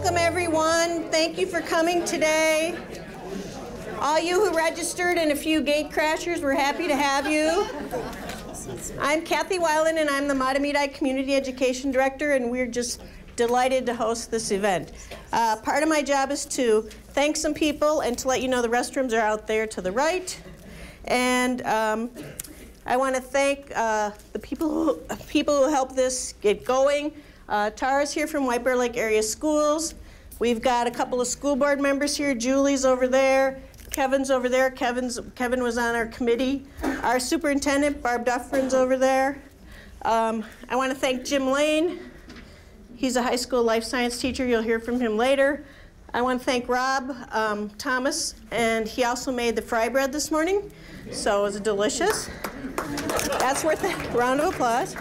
Welcome, everyone. Thank you for coming today. All you who registered and a few gate crashers, we're happy to have you. I'm Kathy Weiland, and I'm the Mahtomedi Community Education Director, and we're just delighted to host this event. Uh, part of my job is to thank some people and to let you know the restrooms are out there to the right. And um, I want to thank uh, the people who, people who helped this get going. Uh, Tara's here from White Bear Lake Area Schools. We've got a couple of school board members here. Julie's over there. Kevin's over there. Kevin's, Kevin was on our committee. Our superintendent, Barb Duffrin's over there. Um, I want to thank Jim Lane. He's a high school life science teacher. You'll hear from him later. I want to thank Rob um, Thomas, and he also made the fry bread this morning, so it was delicious. That's worth a round of applause.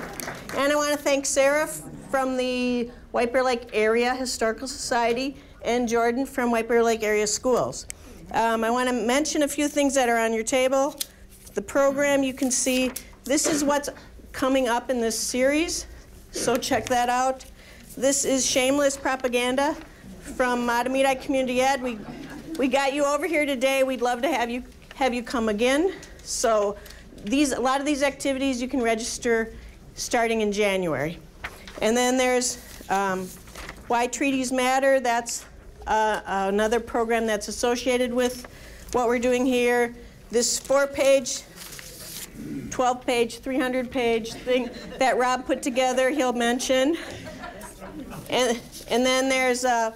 And I want to thank Sarah from the White Bear Lake Area Historical Society and Jordan from White Bear Lake Area Schools. Um, I want to mention a few things that are on your table. The program you can see, this is what's coming up in this series, so check that out. This is shameless propaganda from Mahtomedi Community Ed. We, we got you over here today. We'd love to have you, have you come again. So these, a lot of these activities you can register starting in January. And then there's um, Why Treaties Matter. That's uh, another program that's associated with what we're doing here. This four-page 12 page, 300 page thing that Rob put together, he'll mention. And, and then there's uh,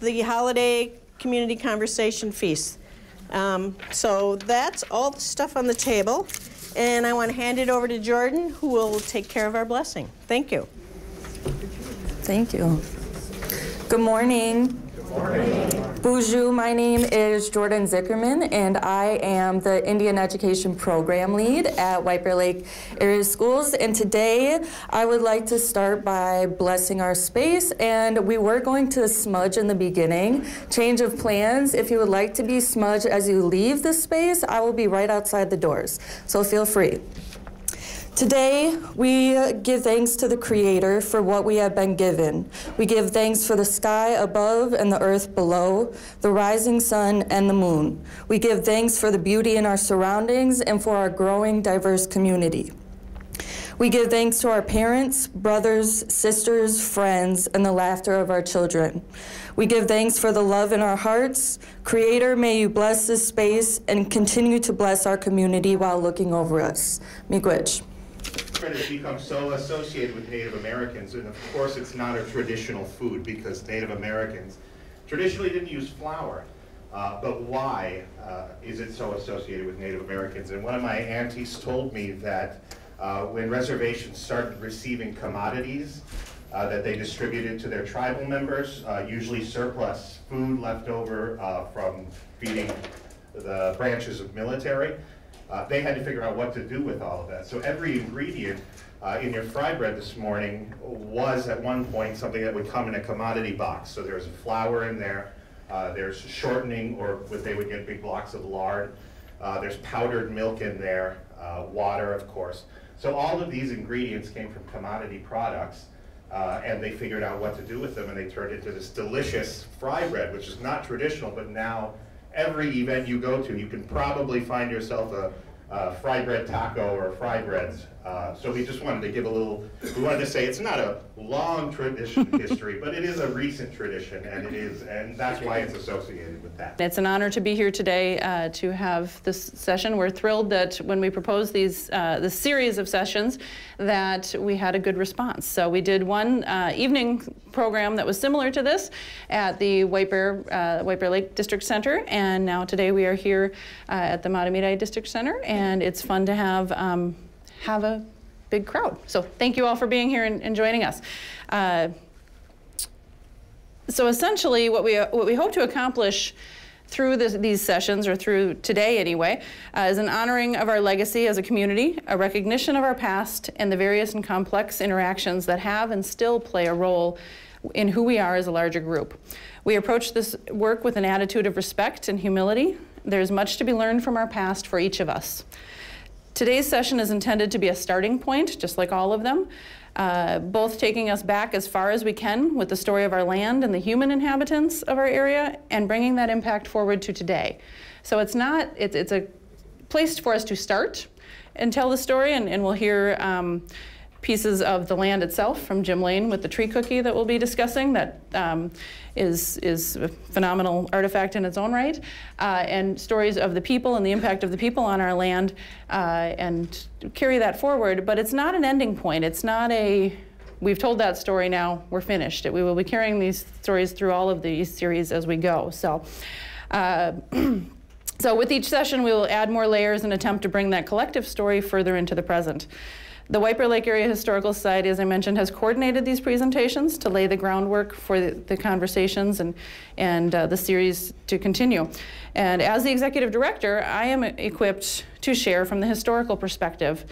the holiday community conversation feast. Um, so that's all the stuff on the table. And I want to hand it over to Jordan, who will take care of our blessing. Thank you. Thank you. Good morning. Good morning. Bonjour, my name is Jordan Zickerman, and I am the Indian Education Program Lead at White Bear Lake Area Schools. And today I would like to start by blessing our space. And we were going to smudge in the beginning. Change of plans. If you would like to be smudged as you leave the space, I will be right outside the doors. So feel free. Today, we give thanks to the Creator for what we have been given. We give thanks for the sky above and the earth below, the rising sun and the moon. We give thanks for the beauty in our surroundings and for our growing diverse community. We give thanks to our parents, brothers, sisters, friends, and the laughter of our children. We give thanks for the love in our hearts. Creator, may you bless this space and continue to bless our community while looking over us. Miigwech has become so associated with Native Americans, and of course it's not a traditional food because Native Americans traditionally didn't use flour. Uh, but why uh, is it so associated with Native Americans? And one of my aunties told me that uh, when reservations started receiving commodities uh, that they distributed to their tribal members, uh, usually surplus food left over uh, from feeding the branches of military, uh, they had to figure out what to do with all of that. So every ingredient uh, in your fry bread this morning was at one point something that would come in a commodity box. So there's flour in there, uh, there's shortening, or what they would get big blocks of lard. Uh, there's powdered milk in there, uh, water, of course. So all of these ingredients came from commodity products. Uh, and they figured out what to do with them, and they turned into this delicious fry bread, which is not traditional, but now every event you go to, you can probably find yourself a, a fry bread taco or fry breads. Uh, so we just wanted to give a little, we wanted to say it's not a long tradition history, but it is a recent tradition, and it is, and that's why it's associated with that. It's an honor to be here today uh, to have this session. We're thrilled that when we proposed these, uh, this series of sessions, that we had a good response. So we did one uh, evening program that was similar to this at the White Bear, uh, White Bear Lake District Center, and now today we are here uh, at the Mahtomedi District Center, and it's fun to have um, have a big crowd. So thank you all for being here and, and joining us. Uh, so essentially what we, what we hope to accomplish through this, these sessions, or through today anyway, uh, is an honoring of our legacy as a community, a recognition of our past, and the various and complex interactions that have and still play a role in who we are as a larger group. We approach this work with an attitude of respect and humility. There's much to be learned from our past for each of us. Today's session is intended to be a starting point, just like all of them, uh, both taking us back as far as we can with the story of our land and the human inhabitants of our area, and bringing that impact forward to today. So it's not, it's, it's a place for us to start and tell the story, and, and we'll hear um, pieces of the land itself from Jim Lane with the tree cookie that we'll be discussing that um, is is a phenomenal artifact in its own right, uh, and stories of the people and the impact of the people on our land, uh, and carry that forward. But it's not an ending point. It's not a we've told that story now, we're finished. We will be carrying these stories through all of these series as we go. So. Uh, so with each session, we will add more layers and attempt to bring that collective story further into the present. The White Bear Lake Area Historical Society, as I mentioned, has coordinated these presentations to lay the groundwork for the, the conversations and, and uh, the series to continue. And as the executive director, I am equipped to share from the historical perspective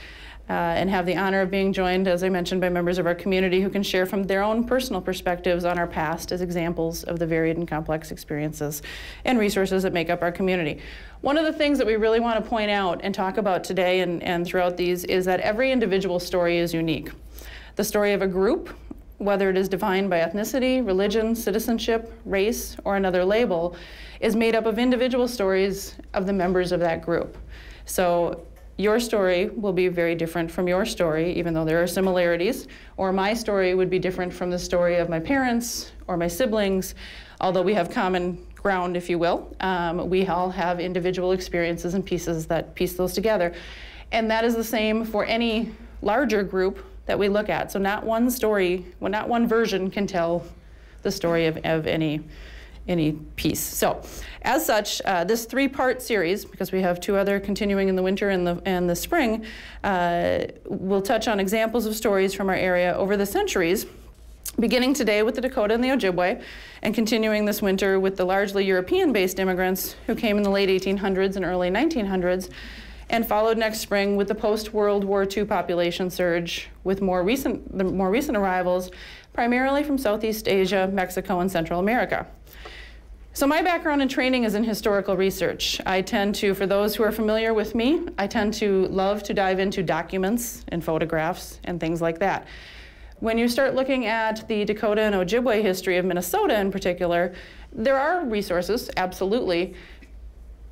uh, and have the honor of being joined, as I mentioned, by members of our community who can share from their own personal perspectives on our past as examples of the varied and complex experiences and resources that make up our community. One of the things that we really want to point out and talk about today and, and throughout these is that every individual story is unique. The story of a group, whether it is defined by ethnicity, religion, citizenship, race, or another label, is made up of individual stories of the members of that group. So your story will be very different from your story, even though there are similarities, or my story would be different from the story of my parents or my siblings, although we have common ground, if you will. Um, we all have individual experiences and pieces that piece those together. And that is the same for any larger group that we look at. So not one story, well, not one version can tell the story of, of any any piece. So, as such, uh, this three-part series, because we have two other continuing in the winter and the and the spring, uh, will touch on examples of stories from our area over the centuries, beginning today with the Dakota and the Ojibwe, and continuing this winter with the largely European-based immigrants who came in the late 1800s and early 1900s, and followed next spring with the post-World War II population surge, with more recent the more recent arrivals, primarily from Southeast Asia, Mexico, and Central America. So my background and training is in historical research. I tend to, for those who are familiar with me, I tend to love to dive into documents and photographs and things like that. When you start looking at the Dakota and Ojibwe history of Minnesota in particular, there are resources, absolutely,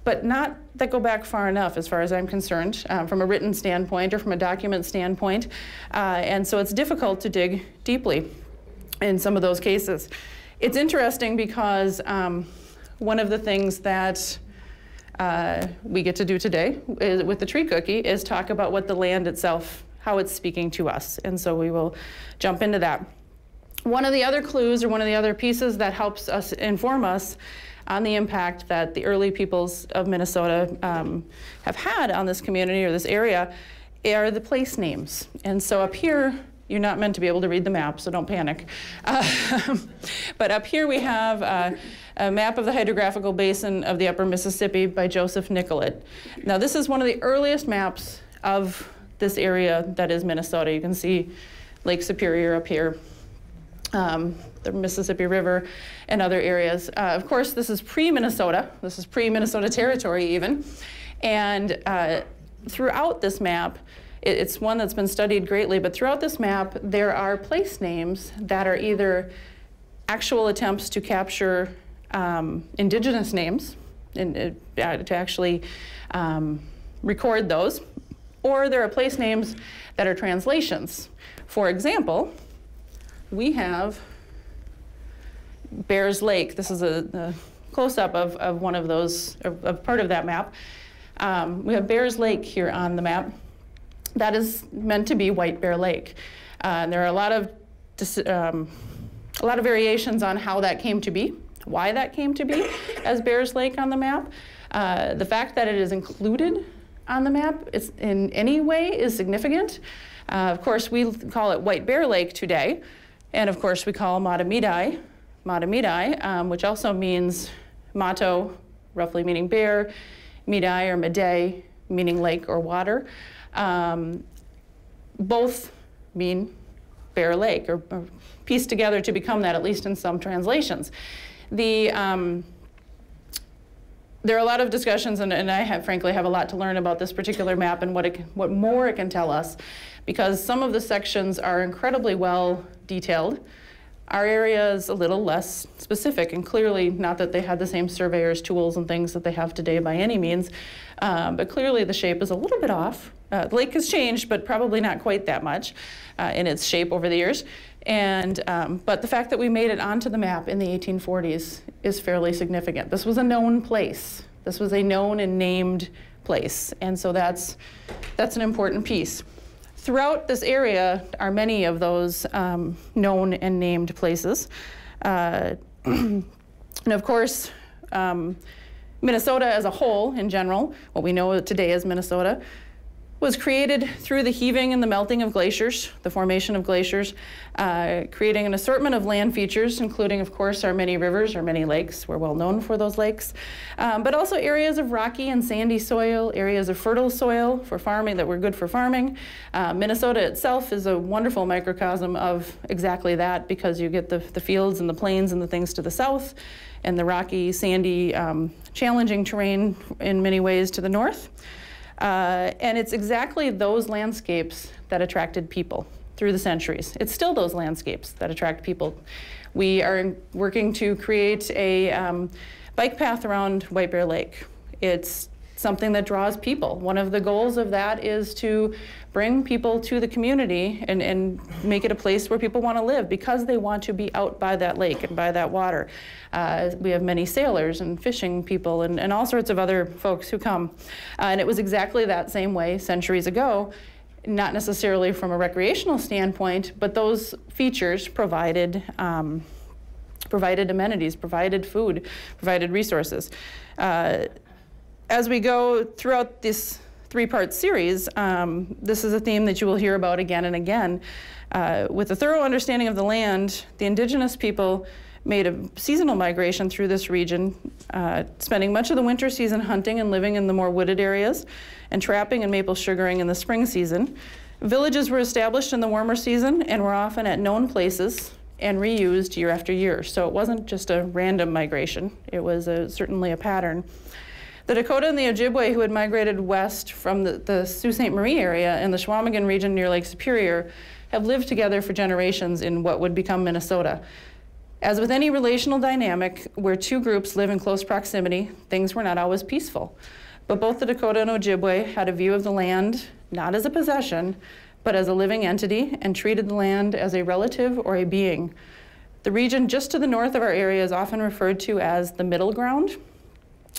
but not that go back far enough as far as I'm concerned, um, from a written standpoint or from a document standpoint. Uh, and so it's difficult to dig deeply in some of those cases. It's interesting because um, one of the things that uh, we get to do today is, with the tree cookie is talk about what the land itself, how it's speaking to us. And so we will jump into that. One of the other clues or one of the other pieces that helps us inform us on the impact that the early peoples of Minnesota um, have had on this community or this area are the place names. And so up here, you're not meant to be able to read the map, so don't panic. Uh, but up here we have uh, a map of the hydrographical basin of the upper Mississippi by Joseph Nicolet. Now this is one of the earliest maps of this area that is Minnesota. You can see Lake Superior up here, um, the Mississippi River, and other areas. Uh, of course, this is pre-Minnesota. This is pre-Minnesota territory even. And uh, throughout this map, it's one that's been studied greatly, but throughout this map, there are place names that are either actual attempts to capture um, indigenous names and uh, to actually um, record those, or there are place names that are translations. For example, we have Bears Lake. This is a, a close-up of, of one of those, of, of part of that map. Um, we have Bears Lake here on the map that is meant to be White Bear Lake. Uh, there are a lot of um, a lot of variations on how that came to be, why that came to be as Bears Lake on the map. Uh, the fact that it is included on the map is, in any way is significant. Uh, of course, we call it White Bear Lake today, and of course we call Mahtomedi, Matamidai, um, which also means Mato, roughly meaning bear, Midai or Midday, meaning lake or water. Um, both mean Bear Lake, or, or, pieced together to become that, at least in some translations. The, um, there are a lot of discussions, and, and I have, frankly have a lot to learn about this particular map and what, it, what more it can tell us, because some of the sections are incredibly well detailed. Our area is a little less specific, and clearly not that they had the same surveyors tools and things that they have today by any means, um, but clearly the shape is a little bit off. Uh, the lake has changed, but probably not quite that much uh, in its shape over the years. And, um, but the fact that we made it onto the map in the 1840s is fairly significant. This was a known place. This was a known and named place. And so that's, that's an important piece. Throughout this area are many of those um, known and named places. Uh, and of course, um, Minnesota as a whole in general, what we know today as Minnesota, was created through the heaving and the melting of glaciers, the formation of glaciers, uh, creating an assortment of land features, including, of course, our many rivers, our many lakes. We're well known for those lakes, um, but also areas of rocky and sandy soil, areas of fertile soil for farming that were good for farming. Uh, Minnesota itself is a wonderful microcosm of exactly that because you get the, the fields and the plains and the things to the south and the rocky, sandy, um, challenging terrain in many ways to the north. Uh, and it's exactly those landscapes that attracted people through the centuries. It's still those landscapes that attract people. We are working to create a um, bike path around White Bear Lake. It's something that draws people. One of the goals of that is to bring people to the community and, and make it a place where people want to live because they want to be out by that lake and by that water. Uh, we have many sailors and fishing people and, and all sorts of other folks who come. Uh, and it was exactly that same way centuries ago not necessarily from a recreational standpoint, but those features provided um, provided amenities, provided food, provided resources. Uh, as we go throughout this three-part series, um, this is a theme that you will hear about again and again. Uh, with a thorough understanding of the land, the indigenous people made a seasonal migration through this region, uh, spending much of the winter season hunting and living in the more wooded areas, and trapping and maple sugaring in the spring season. Villages were established in the warmer season and were often at known places and reused year after year. So it wasn't just a random migration, it was a, certainly a pattern. The Dakota and the Ojibwe who had migrated west from the, the Sault Ste. Marie area and the Chequamegon region near Lake Superior have lived together for generations in what would become Minnesota. As with any relational dynamic where two groups live in close proximity, things were not always peaceful. But both the Dakota and Ojibwe had a view of the land not as a possession, but as a living entity and treated the land as a relative or a being. The region just to the north of our area is often referred to as the middle ground,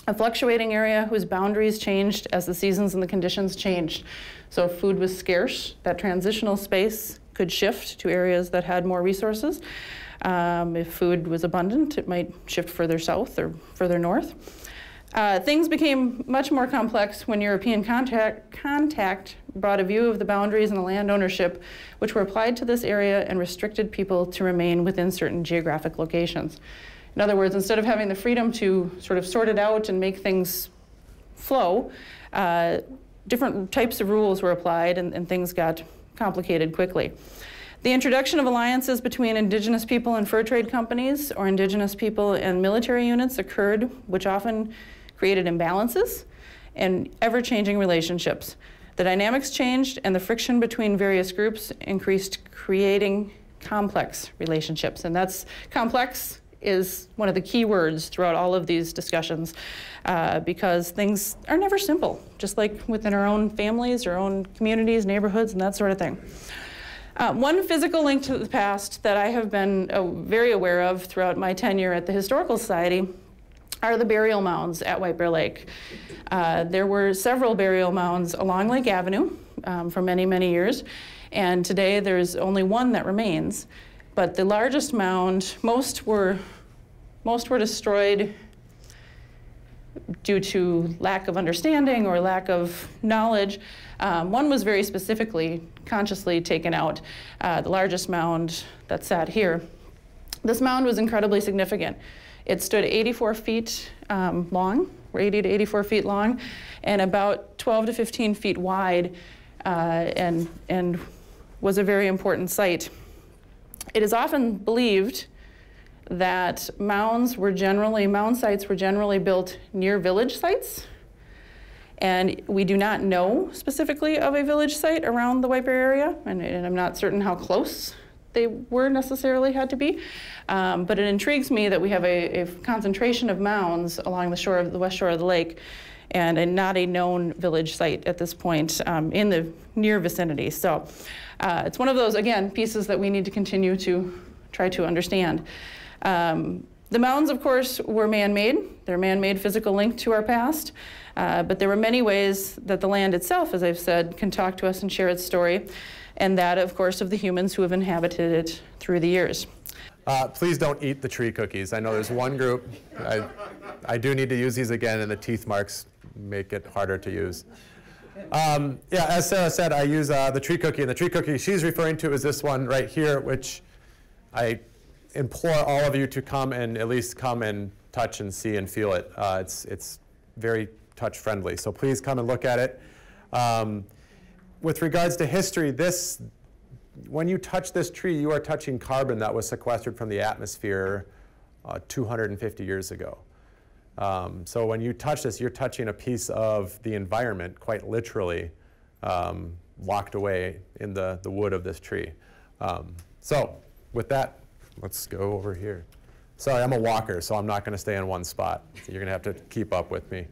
a fluctuating area whose boundaries changed as the seasons and the conditions changed. So if food was scarce, that transitional space could shift to areas that had more resources. Um, if food was abundant, it might shift further south or further north. Uh, things became much more complex when European contact, contact brought a view of the boundaries and the land ownership, which were applied to this area and restricted people to remain within certain geographic locations. In other words, instead of having the freedom to sort of sort it out and make things flow, uh, different types of rules were applied and, and things got complicated quickly. The introduction of alliances between indigenous people and fur trade companies or indigenous people and military units occurred, which often created imbalances and ever-changing relationships. The dynamics changed and the friction between various groups increased, creating complex relationships. And that's complex is one of the key words throughout all of these discussions uh, because things are never simple, just like within our own families, our own communities, neighborhoods, and that sort of thing. Uh, one physical link to the past that I have been uh, very aware of throughout my tenure at the Historical Society are the burial mounds at White Bear Lake. Uh, there were several burial mounds along Lake Avenue um, for many, many years, and today there's only one that remains. But the largest mound, most were, most were destroyed due to lack of understanding or lack of knowledge. Um, one was very specifically, consciously taken out, uh, the largest mound that sat here. This mound was incredibly significant. It stood 84 feet um, long, or 80 to 84 feet long, and about 12 to 15 feet wide, uh, and, and was a very important site. It is often believed that mounds were generally, mound sites were generally built near village sites. And we do not know specifically of a village site around the White Bear area, and, and I'm not certain how close they were necessarily had to be. Um, but it intrigues me that we have a, a, concentration of mounds along the shore of the west shore of the lake and a, not a known village site at this point um, in the near vicinity. So uh, it's one of those, again, pieces that we need to continue to try to understand. Um, the mounds, of course, were man-made. They're man-made physical link to our past. Uh, but there were many ways that the land itself, as I've said, can talk to us and share its story and that, of course, of the humans who have inhabited it through the years. Uh, please don't eat the tree cookies. I know there's one group. I, I do need to use these again, and the teeth marks make it harder to use. Um, yeah, as Sarah said, I use uh, the tree cookie, and the tree cookie she's referring to is this one right here, which I implore all of you to come and at least come and touch and see and feel it. Uh, it's, it's very touch friendly, so please come and look at it. Um, with regards to history, this, when you touch this tree, you are touching carbon that was sequestered from the atmosphere uh, 250 years ago. Um, so when you touch this, you're touching a piece of the environment, quite literally, um, locked away in the, the wood of this tree. Um, so with that, let's go over here. Sorry, I'm a walker, so I'm not going to stay in one spot. You're going to have to keep up with me.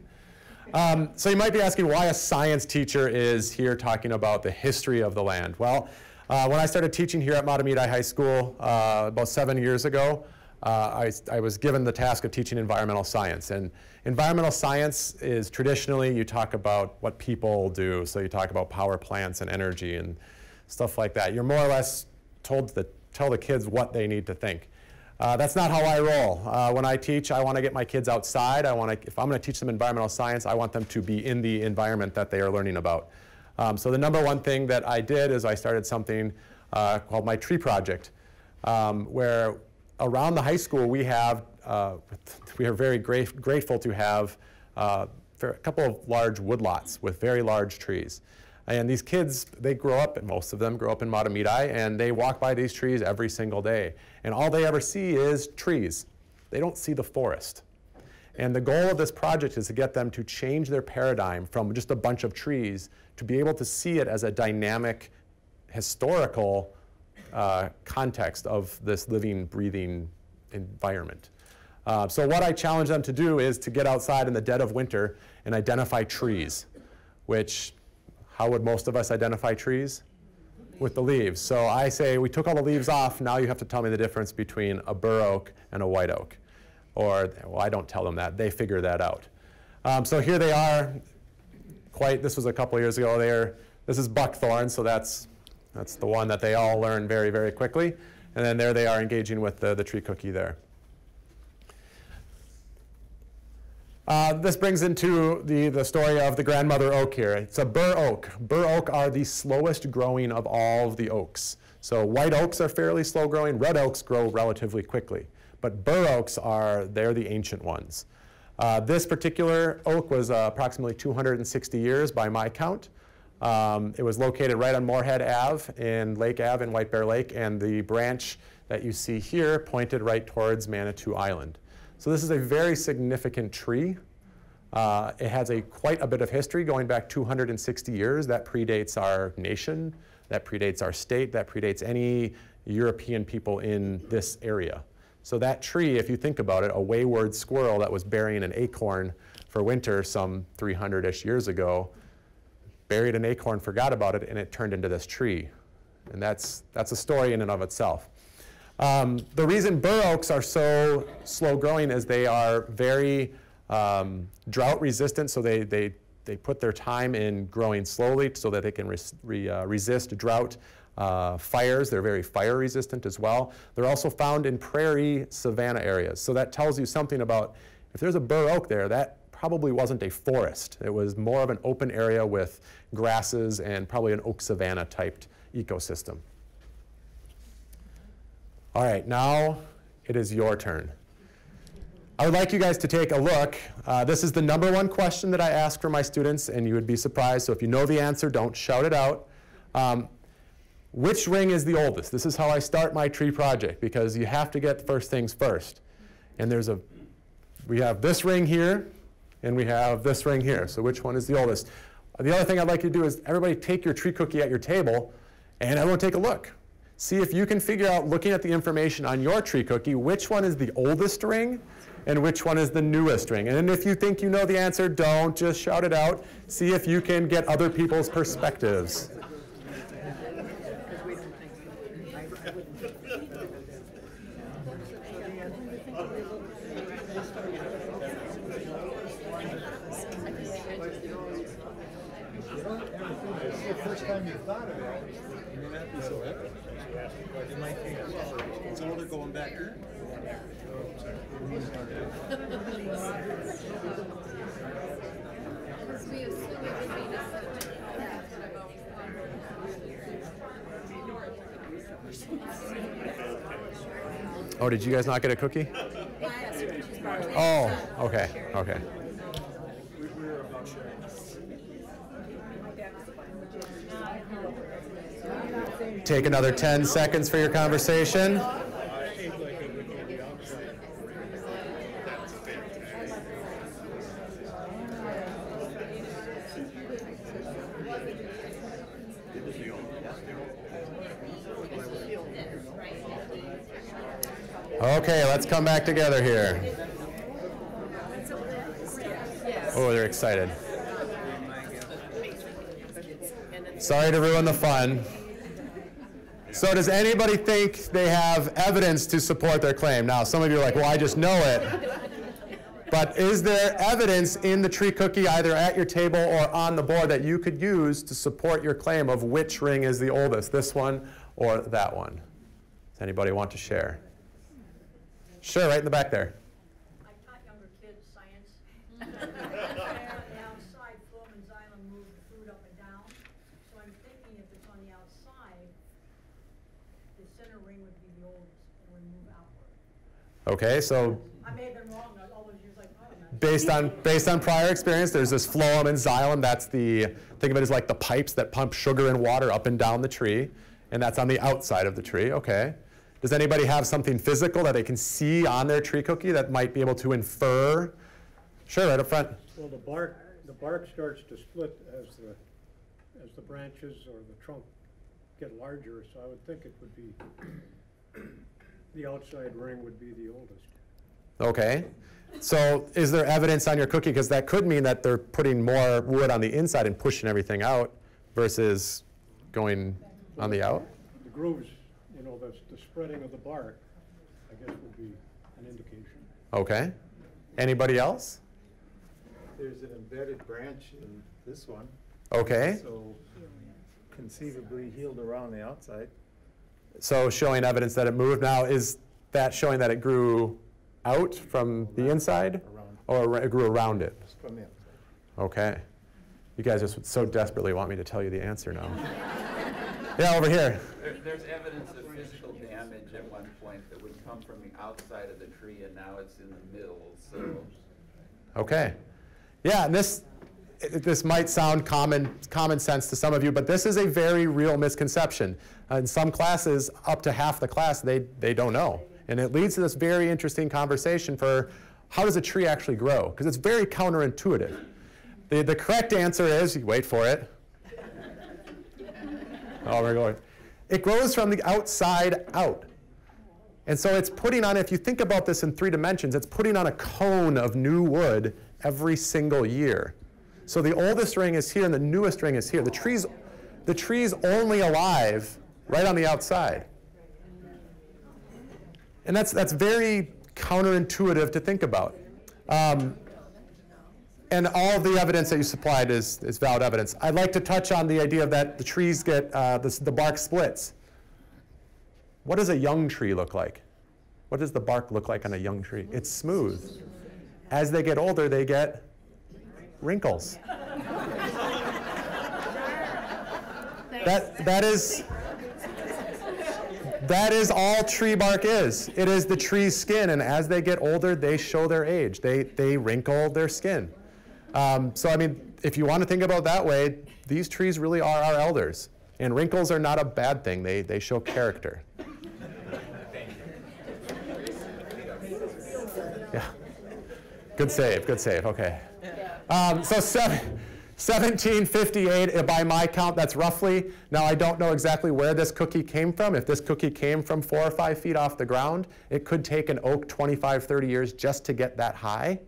Um, so you might be asking why a science teacher is here talking about the history of the land. Well, uh, when I started teaching here at Mahtomedi High School uh, about seven years ago, uh, I, I, was given the task of teaching environmental science. And environmental science is traditionally, you talk about what people do. So you talk about power plants and energy and stuff like that. You're more or less told to tell the kids what they need to think. Uh, that's not how I roll. Uh, when I teach, I want to get my kids outside. I want to, if I'm going to teach them environmental science, I want them to be in the environment that they are learning about. Um, so the number one thing that I did is I started something uh, called my tree project, um, where around the high school we have, uh, we are very grateful to have uh, a couple of large woodlots with very large trees. And these kids, they grow up, and most of them grow up in Mahtomedi, and they walk by these trees every single day. And all they ever see is trees. They don't see the forest. And the goal of this project is to get them to change their paradigm from just a bunch of trees to be able to see it as a dynamic, historical uh, context of this living, breathing environment. Uh, so what I challenge them to do is to get outside in the dead of winter and identify trees, which how would most of us identify trees? With the leaves. So I say, we took all the leaves off, now you have to tell me the difference between a bur oak and a white oak. Or, well, I don't tell them that, they figure that out. Um, so here they are, quite, this was a couple years ago, they're, this is buckthorn, so that's, that's the one that they all learn very, very quickly. And then there they are engaging with the, the tree cookie there. Uh, this brings into the, the story of the grandmother oak here. It's a bur oak. Bur oak are the slowest growing of all of the oaks. So white oaks are fairly slow growing. Red oaks grow relatively quickly. But bur oaks are, they're the ancient ones. Uh, this particular oak was uh, approximately 260 years by my count. Um, it was located right on Moorhead Ave in Lake Ave in White Bear Lake, and the branch that you see here pointed right towards Manitou Island. So this is a very significant tree. Uh, it has a quite a bit of history going back 260 years. That predates our nation, that predates our state, that predates any European people in this area. So that tree, if you think about it, a wayward squirrel that was burying an acorn for winter some 300-ish years ago, buried an acorn, forgot about it, and it turned into this tree. And that's, that's a story in and of itself. Um, the reason bur oaks are so slow growing is they are very um, drought resistant, so they, they, they put their time in growing slowly so that they can re, uh, resist drought. Uh, fires, they're very fire resistant as well. They're also found in prairie savanna areas. So that tells you something about if there's a bur oak there, that probably wasn't a forest. It was more of an open area with grasses and probably an oak savanna typed ecosystem. All right, now it is your turn. I would like you guys to take a look. Uh, this is the number one question that I ask for my students, and you would be surprised. So if you know the answer, don't shout it out. Um, which ring is the oldest? This is how I start my tree project because you have to get first things first. And there's a, we have this ring here and we have this ring here. So which one is the oldest? The other thing I'd like you to do is everybody take your tree cookie at your table and everyone take a look. See if you can figure out, looking at the information on your tree cookie, which one is the oldest ring and which one is the newest ring. And if you think you know the answer, don't just shout it out. See if you can get other people's perspectives. first time you thought of it, you may not be so happy. But you might think, well, it's older going back here. Oh, did you guys not get a cookie? Oh, okay, okay. Take another 10 seconds for your conversation. Okay, let's come back together here. Oh, they're excited. Sorry to ruin the fun. So does anybody think they have evidence to support their claim? Now, some of you are like, well, I just know it. But is there evidence in the tree cookie, either at your table or on the board, that you could use to support your claim of which ring is the oldest, this one or that one? Does anybody want to share? Sure, right in the back there. I taught younger kids science. And outside, Phloem and xylem move the food up and down. So I'm thinking if it's on the outside, the center ring would be the oldest and would move outward. Okay, so I may have been wrong, all those years I based on based on prior experience, there's this phloem and xylem. That's the think of it as like the pipes that pump sugar and water up and down the tree, and that's on the outside of the tree. Okay. Does anybody have something physical that they can see on their tree cookie that might be able to infer? Sure, right up front. Well, the bark, the bark starts to split as the, as the branches or the trunk get larger, so I would think it would be, the outside ring would be the oldest. Okay. So is there evidence on your cookie? Because that could mean that they're putting more wood on the inside and pushing everything out versus going on the out. The grooves, you know, the, the spreading of the bark, I guess would be an indication. Okay. Anybody else? There's an embedded branch in this one, Okay. so conceivably healed around the outside. So showing evidence that it moved. Now, is that showing that it grew out from the inside? Or it grew around it? From the outside. Okay. You guys just so desperately want me to tell you the answer now. yeah, over here. There, there's evidence of physical damage at one point that would come from the outside of the tree, and now it's in the middle, so. Okay. Yeah, and this this might sound common common sense to some of you, but this is a very real misconception. Uh, in some classes, up to half the class, they, they don't know. And it leads to this very interesting conversation for how does a tree actually grow? Because it's very counterintuitive. The, the correct answer is, wait for it. Oh, we're going. It grows from the outside out. And so it's putting on, if you think about this in three dimensions, it's putting on a cone of new wood every single year. So the oldest ring is here and the newest ring is here. The tree's, the tree's only alive right on the outside. And that's, that's very counterintuitive to think about. Um, and all the evidence that you supplied is, is valid evidence. I'd like to touch on the idea that the trees get, uh, the, the bark splits. What does a young tree look like? What does the bark look like on a young tree? It's smooth. As they get older, they get wrinkles. That, that is that is all tree bark is. It is the tree's skin, and as they get older, they show their age. They, they wrinkle their skin. Um, so, I mean, if you want to think about that way, these trees really are our elders. And wrinkles are not a bad thing, they, they show character. Good save, good save, okay. Um, so seven, 1758, uh, by my count, that's roughly, now I don't know exactly where this cookie came from. If this cookie came from four or five feet off the ground, it could take an oak 25, 30 years just to get that high.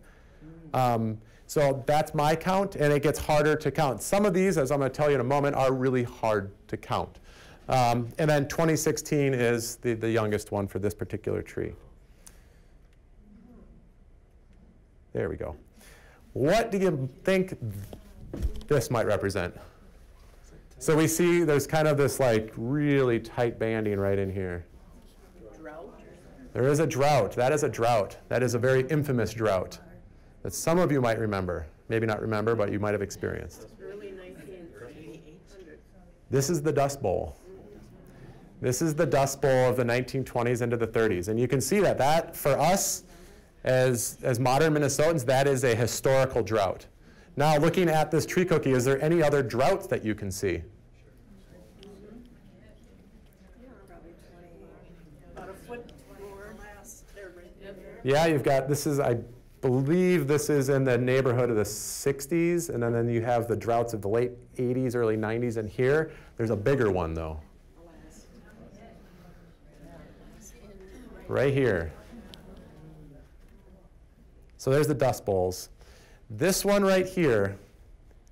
Um, so that's my count, and it gets harder to count. Some of these, as I'm going to tell you in a moment, are really hard to count. Um, and then 2016 is the, the youngest one for this particular tree. There we go. What do you think this might represent? So we see there's kind of this like really tight banding right in here. There is a drought. That is a drought. That is a very infamous drought that some of you might remember. Maybe not remember, but you might have experienced. Early 1900s. This is the Dust Bowl. This is the Dust Bowl of the 1920s into the 30s. And you can see that. That, for us, as, as modern Minnesotans, that is a historical drought. Now, looking at this tree cookie, is there any other droughts that you can see? Yeah, you've got, this is, I believe this is in the neighborhood of the 60s, and then, then you have the droughts of the late 80s, early 90s, and here, there's a bigger one though. Right here. So there's the dust bowls. This one right here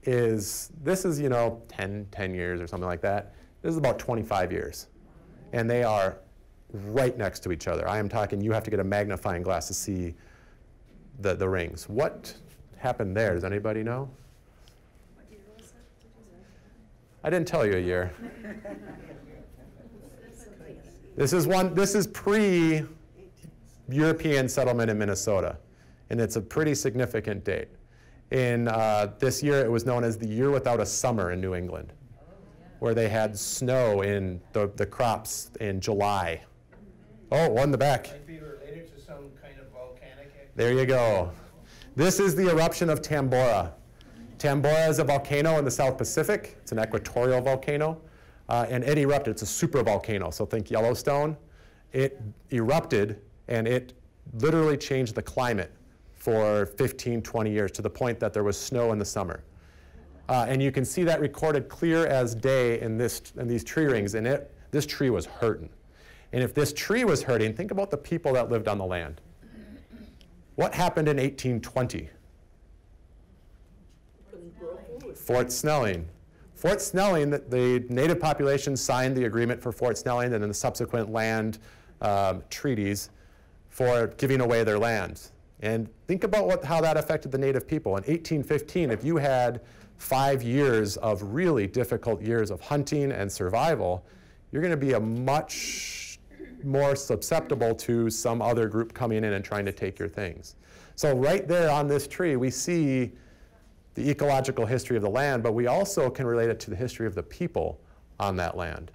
is, this is, you know, 10, 10 years or something like that. This is about 25 years. And they are right next to each other. I am talking, you have to get a magnifying glass to see the, the rings. What happened there? Does anybody know? I didn't tell you a year. this is one, this is pre-European settlement in Minnesota and it's a pretty significant date. In uh, this year, it was known as the year without a summer in New England, where they had snow in the, the crops in July. Oh, one in the back. Might be related to some kind of. There you go. This is the eruption of Tambora. Tambora is a volcano in the South Pacific. It's an equatorial volcano. Uh, and it erupted. It's a super volcano, so think Yellowstone. It erupted, and it literally changed the climate for 15, 20 years to the point that there was snow in the summer. Uh, and you can see that recorded clear as day in, this, in these tree rings. And it, this tree was hurting. And if this tree was hurting, think about the people that lived on the land. What happened in 1820? Fort Snelling. Fort Snelling, the, the, native population signed the agreement for Fort Snelling and then the subsequent land um, treaties for giving away their lands. And think about what, how that affected the native people. In 1815, if you had five years of really difficult years of hunting and survival, you're going to be a much more susceptible to some other group coming in and trying to take your things. So right there on this tree, we see the ecological history of the land, but we also can relate it to the history of the people on that land.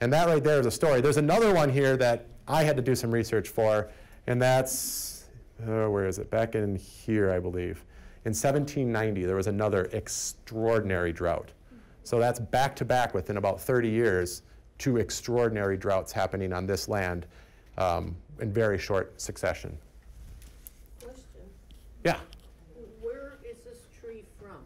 And that right there is a story. There's another one here that I had to do some research for, and that's uh, where is it? Back in here, I believe. In 1790, there was another extraordinary drought. So that's back to back within about 30 years, two extraordinary droughts happening on this land um, in very short succession. Question, Yeah. where is this tree from?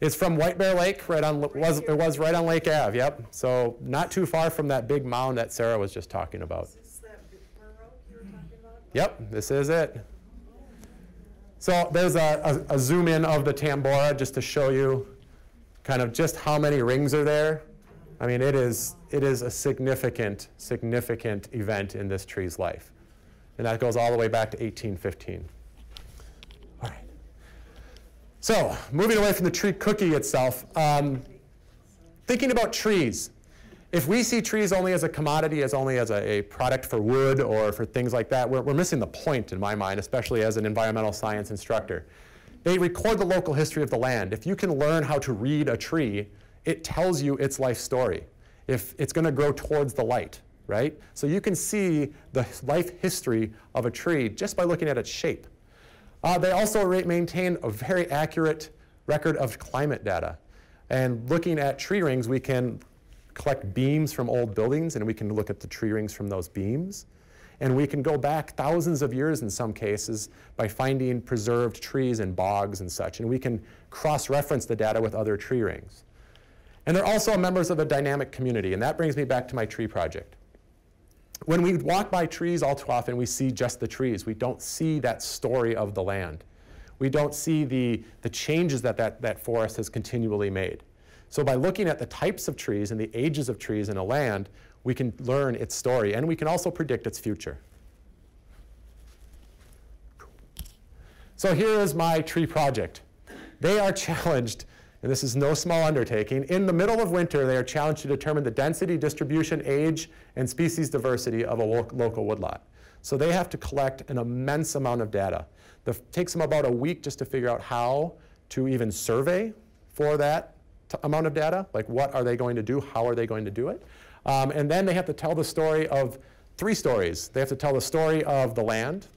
It's from White Bear Lake, right on, was, it was right on Lake Ave, yep. So not too far from that big mound that Sarah was just talking about. Is this that burr oak you were talking about? Yep, this is it. So there's a, a, a, zoom in of the Tambora just to show you kind of just how many rings are there. I mean, it is, it is a significant, significant event in this tree's life. And that goes all the way back to 1815. All right. So moving away from the tree cookie itself, um, thinking about trees. If we see trees only as a commodity, as only as a, a product for wood or for things like that, we're, we're missing the point in my mind, especially as an environmental science instructor. They record the local history of the land. If you can learn how to read a tree, it tells you its life story. If it's going to grow towards the light, right? So you can see the life history of a tree just by looking at its shape. Uh, they also maintain a very accurate record of climate data. And looking at tree rings, we can collect beams from old buildings and we can look at the tree rings from those beams. And we can go back thousands of years in some cases by finding preserved trees and bogs and such. And we can cross-reference the data with other tree rings. And they're also members of a dynamic community. And that brings me back to my tree project. When we walk by trees all too often, we see just the trees. We don't see that story of the land. We don't see the, the changes that, that that forest has continually made. So by looking at the types of trees and the ages of trees in a land, we can learn its story and we can also predict its future. So here is my tree project. They are challenged, and this is no small undertaking, in the middle of winter they are challenged to determine the density, distribution, age, and species diversity of a lo local woodlot. So they have to collect an immense amount of data. It takes them about a week just to figure out how to even survey for that amount of data, like what are they going to do, how are they going to do it. Um, and then they have to tell the story of three stories. They have to tell the story of the land,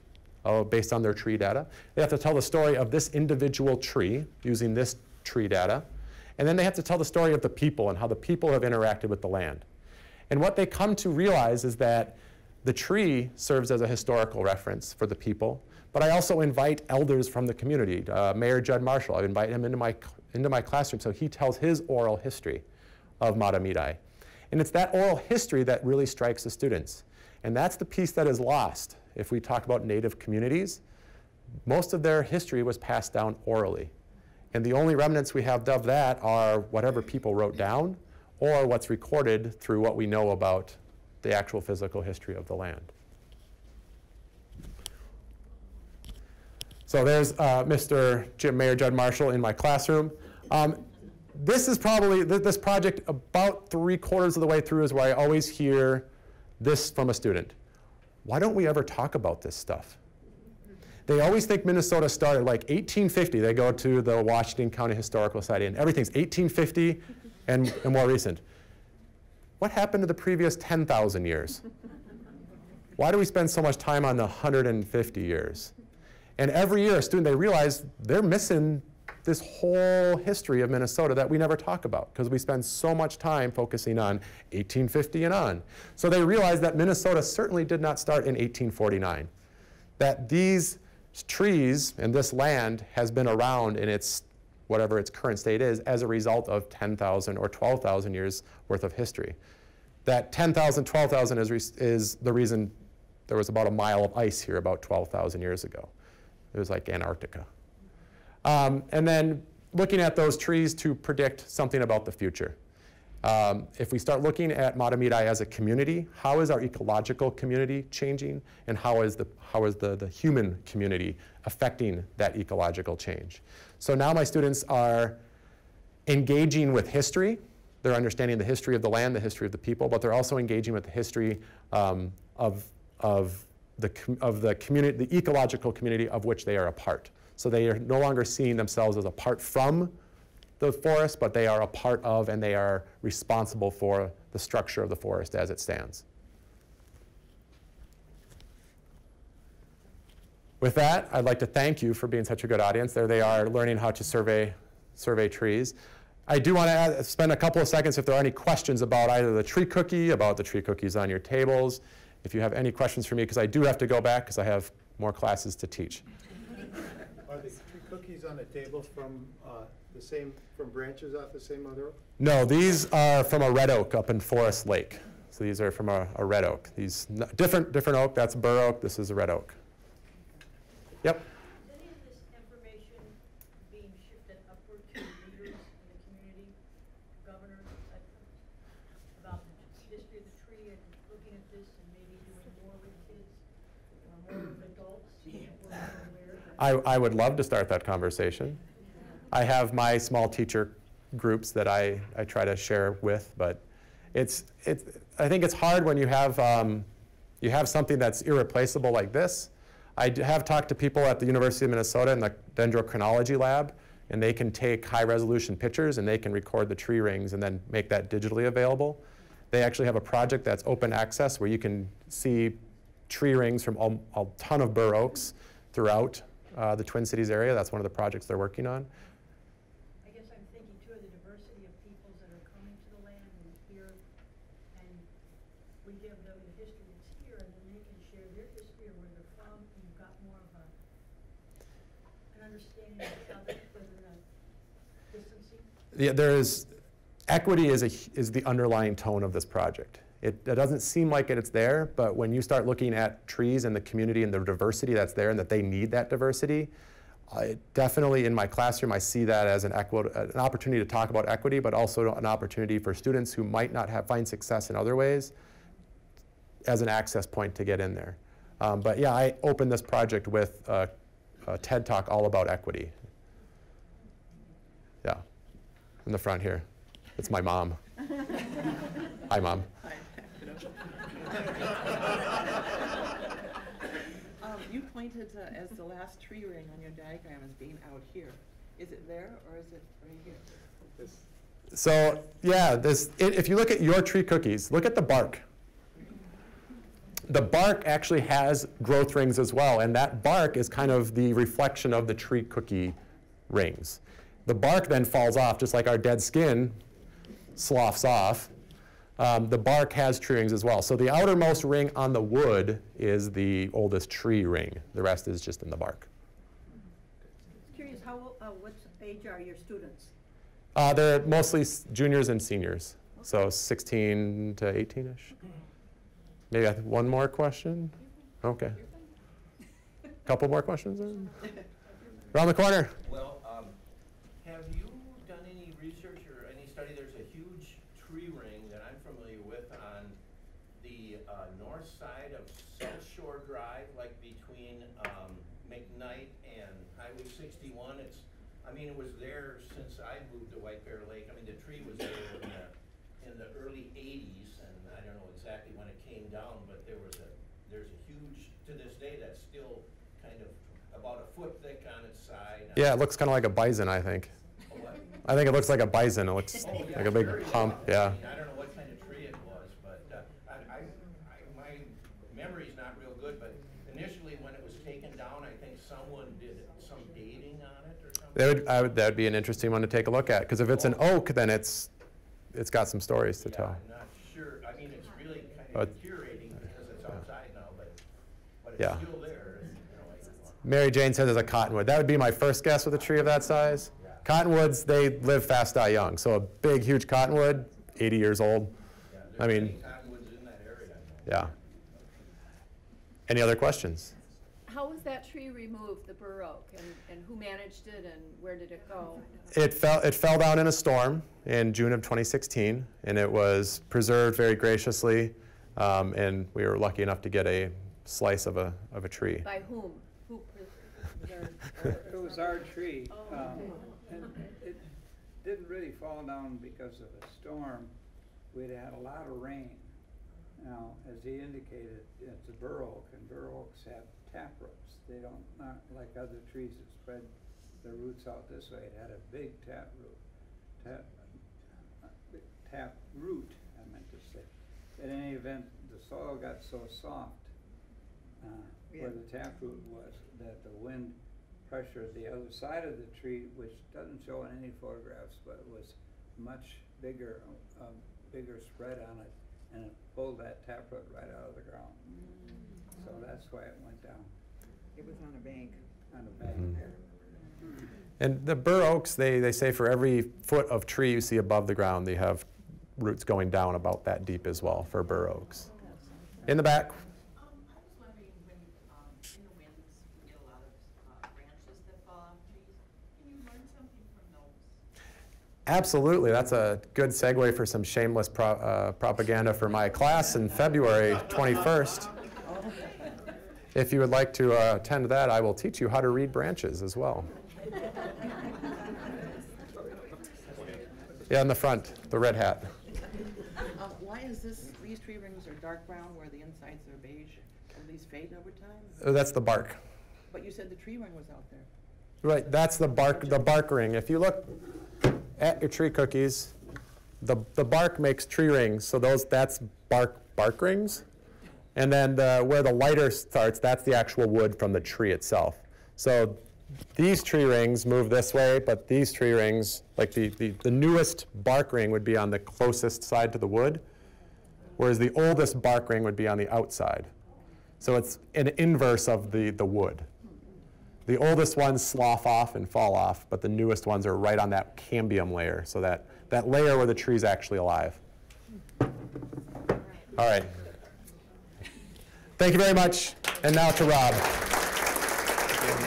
uh, based on their tree data. They have to tell the story of this individual tree using this tree data. And then they have to tell the story of the people and how the people have interacted with the land. And what they come to realize is that the tree serves as a historical reference for the people, but I also invite elders from the community. Uh, Mayor Judd Marshall, I invite him into my, into my classroom so he tells his oral history of Mahtomedi. And it's that oral history that really strikes the students. And that's the piece that is lost. If we talk about native communities, most of their history was passed down orally. And the only remnants we have of that are whatever people wrote down or what's recorded through what we know about the actual physical history of the land. So there's uh, Mr. Jim Mayor Judd Marshall in my classroom. Um, this is probably, th this project about three quarters of the way through is where I always hear this from a student. Why don't we ever talk about this stuff? They always think Minnesota started like 1850. They go to the Washington County Historical Society and everything's 1850 and, and more recent. What happened to the previous 10,000 years? Why do we spend so much time on the 150 years? And every year, a student, they realize they're missing this whole history of Minnesota that we never talk about because we spend so much time focusing on 1850 and on. So they realize that Minnesota certainly did not start in 1849, that these trees and this land has been around in its whatever its current state is as a result of 10,000 or 12,000 years worth of history. That 10,000, 12,000 is, is the reason there was about a mile of ice here about 12,000 years ago. It was like Antarctica. Um, and then looking at those trees to predict something about the future. Um, if we start looking at Mahtomedi as a community, how is our ecological community changing and how is the, how is the, the human community affecting that ecological change? So now my students are engaging with history. They're understanding the history of the land, the history of the people, but they're also engaging with the history um, of, of, the, of the community, the ecological community of which they are a part. So they are no longer seeing themselves as apart from the forest, but they are a part of and they are responsible for the structure of the forest as it stands. With that, I'd like to thank you for being such a good audience. There they are learning how to survey, survey trees. I do want to add, spend a couple of seconds if there are any questions about either the tree cookie, about the tree cookies on your tables. If you have any questions for me, because I do have to go back because I have more classes to teach. Are the cookies on the table from uh, the same, from branches off the same mother oak? No, these are from a red oak up in Forest Lake. So these are from a, a red oak. These different different oak. That's bur oak. This is a red oak. Yep. Is any of this information being shifted upward to leaders in the community, governors, like, about the history of the tree and looking at this and maybe doing more with kids or more with adults? that were more aware? I, I would love to start that conversation. I have my small teacher groups that I, I try to share with, but it's, it's, I think it's hard when you have, um, you have something that's irreplaceable like this. I have talked to people at the University of Minnesota in the dendrochronology lab, and they can take high resolution pictures and they can record the tree rings and then make that digitally available. They actually have a project that's open access where you can see tree rings from a, a ton of bur oaks throughout uh, the Twin Cities area. That's one of the projects they're working on. I guess I'm thinking too of the diversity of peoples that are coming to the land and here, and we give them the history that's here, and then they can share their history of where they're from, and you've got more of a, an understanding of each other, rather than a distancing. Yeah, there is, equity is, a, is the underlying tone of this project. It, it doesn't seem like it, it's there, but when you start looking at trees and the community and the diversity that's there and that they need that diversity, I definitely in my classroom I see that as an, an opportunity to talk about equity, but also an opportunity for students who might not have find success in other ways as an access point to get in there. Um, but yeah, I opened this project with a, a TED talk all about equity. Yeah, in the front here. It's my mom. Hi, mom. Um, you pointed uh, as the last tree ring on your diagram as being out here. Is it there or is it right here? So yeah, this, i if you look at your tree cookies, look at the bark. The bark actually has growth rings as well, and that bark is kind of the reflection of the tree cookie rings. The bark then falls off, just like our dead skin sloughs off. Um, the bark has tree rings as well. So the outermost ring on the wood is the oldest tree ring. The rest is just in the bark. I'm Curious, how, uh, what age are your students? Uh, they're mostly s- juniors and seniors, so 16 to 18-ish. Maybe I have one more question? Okay. A Couple more questions? then? Around the corner. Well, um, have you done any research or any study? There's a huge tree ring that I'm familiar with on the, uh, north side of South Shore Drive, like between, um, McKnight and Highway sixty-one. It's, I mean, it was there since I moved to White Bear Lake. I mean, the tree was there in the, in the early eighties, and I don't know exactly when it came down, but there was a, there's a huge, to this day, that's still kind of about a foot thick on its side. Yeah, it looks kind of like a bison, I think. I think it looks like a bison. Oh, it looks Oh, yeah, like a big hump, yeah. I mean, I don't know what kind of tree it was, but uh, I, I, I- my memory's not real good, but initially when it was taken down, I think someone did some dating on it or something. That would, I would, that would be an interesting one to take a look at, because if it's an oak, then it's, it's got some stories to Yeah, tell. I'm not sure, I mean, it's really kind of deteriorating because it's outside now, but, but Yeah. it's still there. Mary Jane says there's a cottonwood. That would be my first guess with a tree of that size. Cottonwoods, they live fast, die young. So a big, huge cottonwood, 80 years old. Yeah, I mean, cottonwoods in that area, yeah. Any other questions? How was that tree removed, the bur oak, and, and who managed it and where did it go? It fell, it fell down in a storm in June of 2016, and it was preserved very graciously. Um, and we were lucky enough to get a slice of a, of a tree. By whom? Who, pres- It was our tree, Oh, um, okay. and it didn't really fall down because of a storm. We'd had a lot of rain. Now, as he indicated, it's a bur oak, and bur oaks have tap roots. They don't, not like other trees that spread their roots out this way. It had a big tap root, tap, tap root, I meant to say. In any event, the soil got so soft, uh, where Yeah. the taproot was, that the wind pressured the other side of the tree, which doesn't show in any photographs, but it was much bigger, uh, bigger spread on it, and it pulled that taproot right out of the ground. So mm. that's why it went down It was on a bank. on the bank mm-hmm. there. And the bur oaks, they, they say for every foot of tree you see above the ground, they have roots going down about that deep as well for bur oaks. In the back, Um, I was wondering, when, um, in the winds, we get a lot of, uh, branches that fall off trees. Can you learn something from those? Absolutely. That's a good segue for some shameless pro, uh, propaganda for my class in February 21st. If you would like to uh, attend that, I will teach you how to read branches as well. Yeah, in the front, the red hat. Uh, why is this, these tree rings are dark brown where the insides are beige? Will these fade over time? Uh, That's the bark. But you said the tree ring was out there. Right, that's the bark, the bark ring. If you look at your tree cookies, the, the bark makes tree rings, so those, that's bark, bark rings. And then the, where the lighter starts, that's the actual wood from the tree itself. So these tree rings move this way, but these tree rings, like the, the, the newest bark ring would be on the closest side to the wood, whereas the oldest bark ring would be on the outside. So it's an inverse of the, the wood. The oldest ones slough off and fall off, but the newest ones are right on that cambium layer, so that, that layer where the tree's actually alive. All right. Thank you very much. And now to Rob.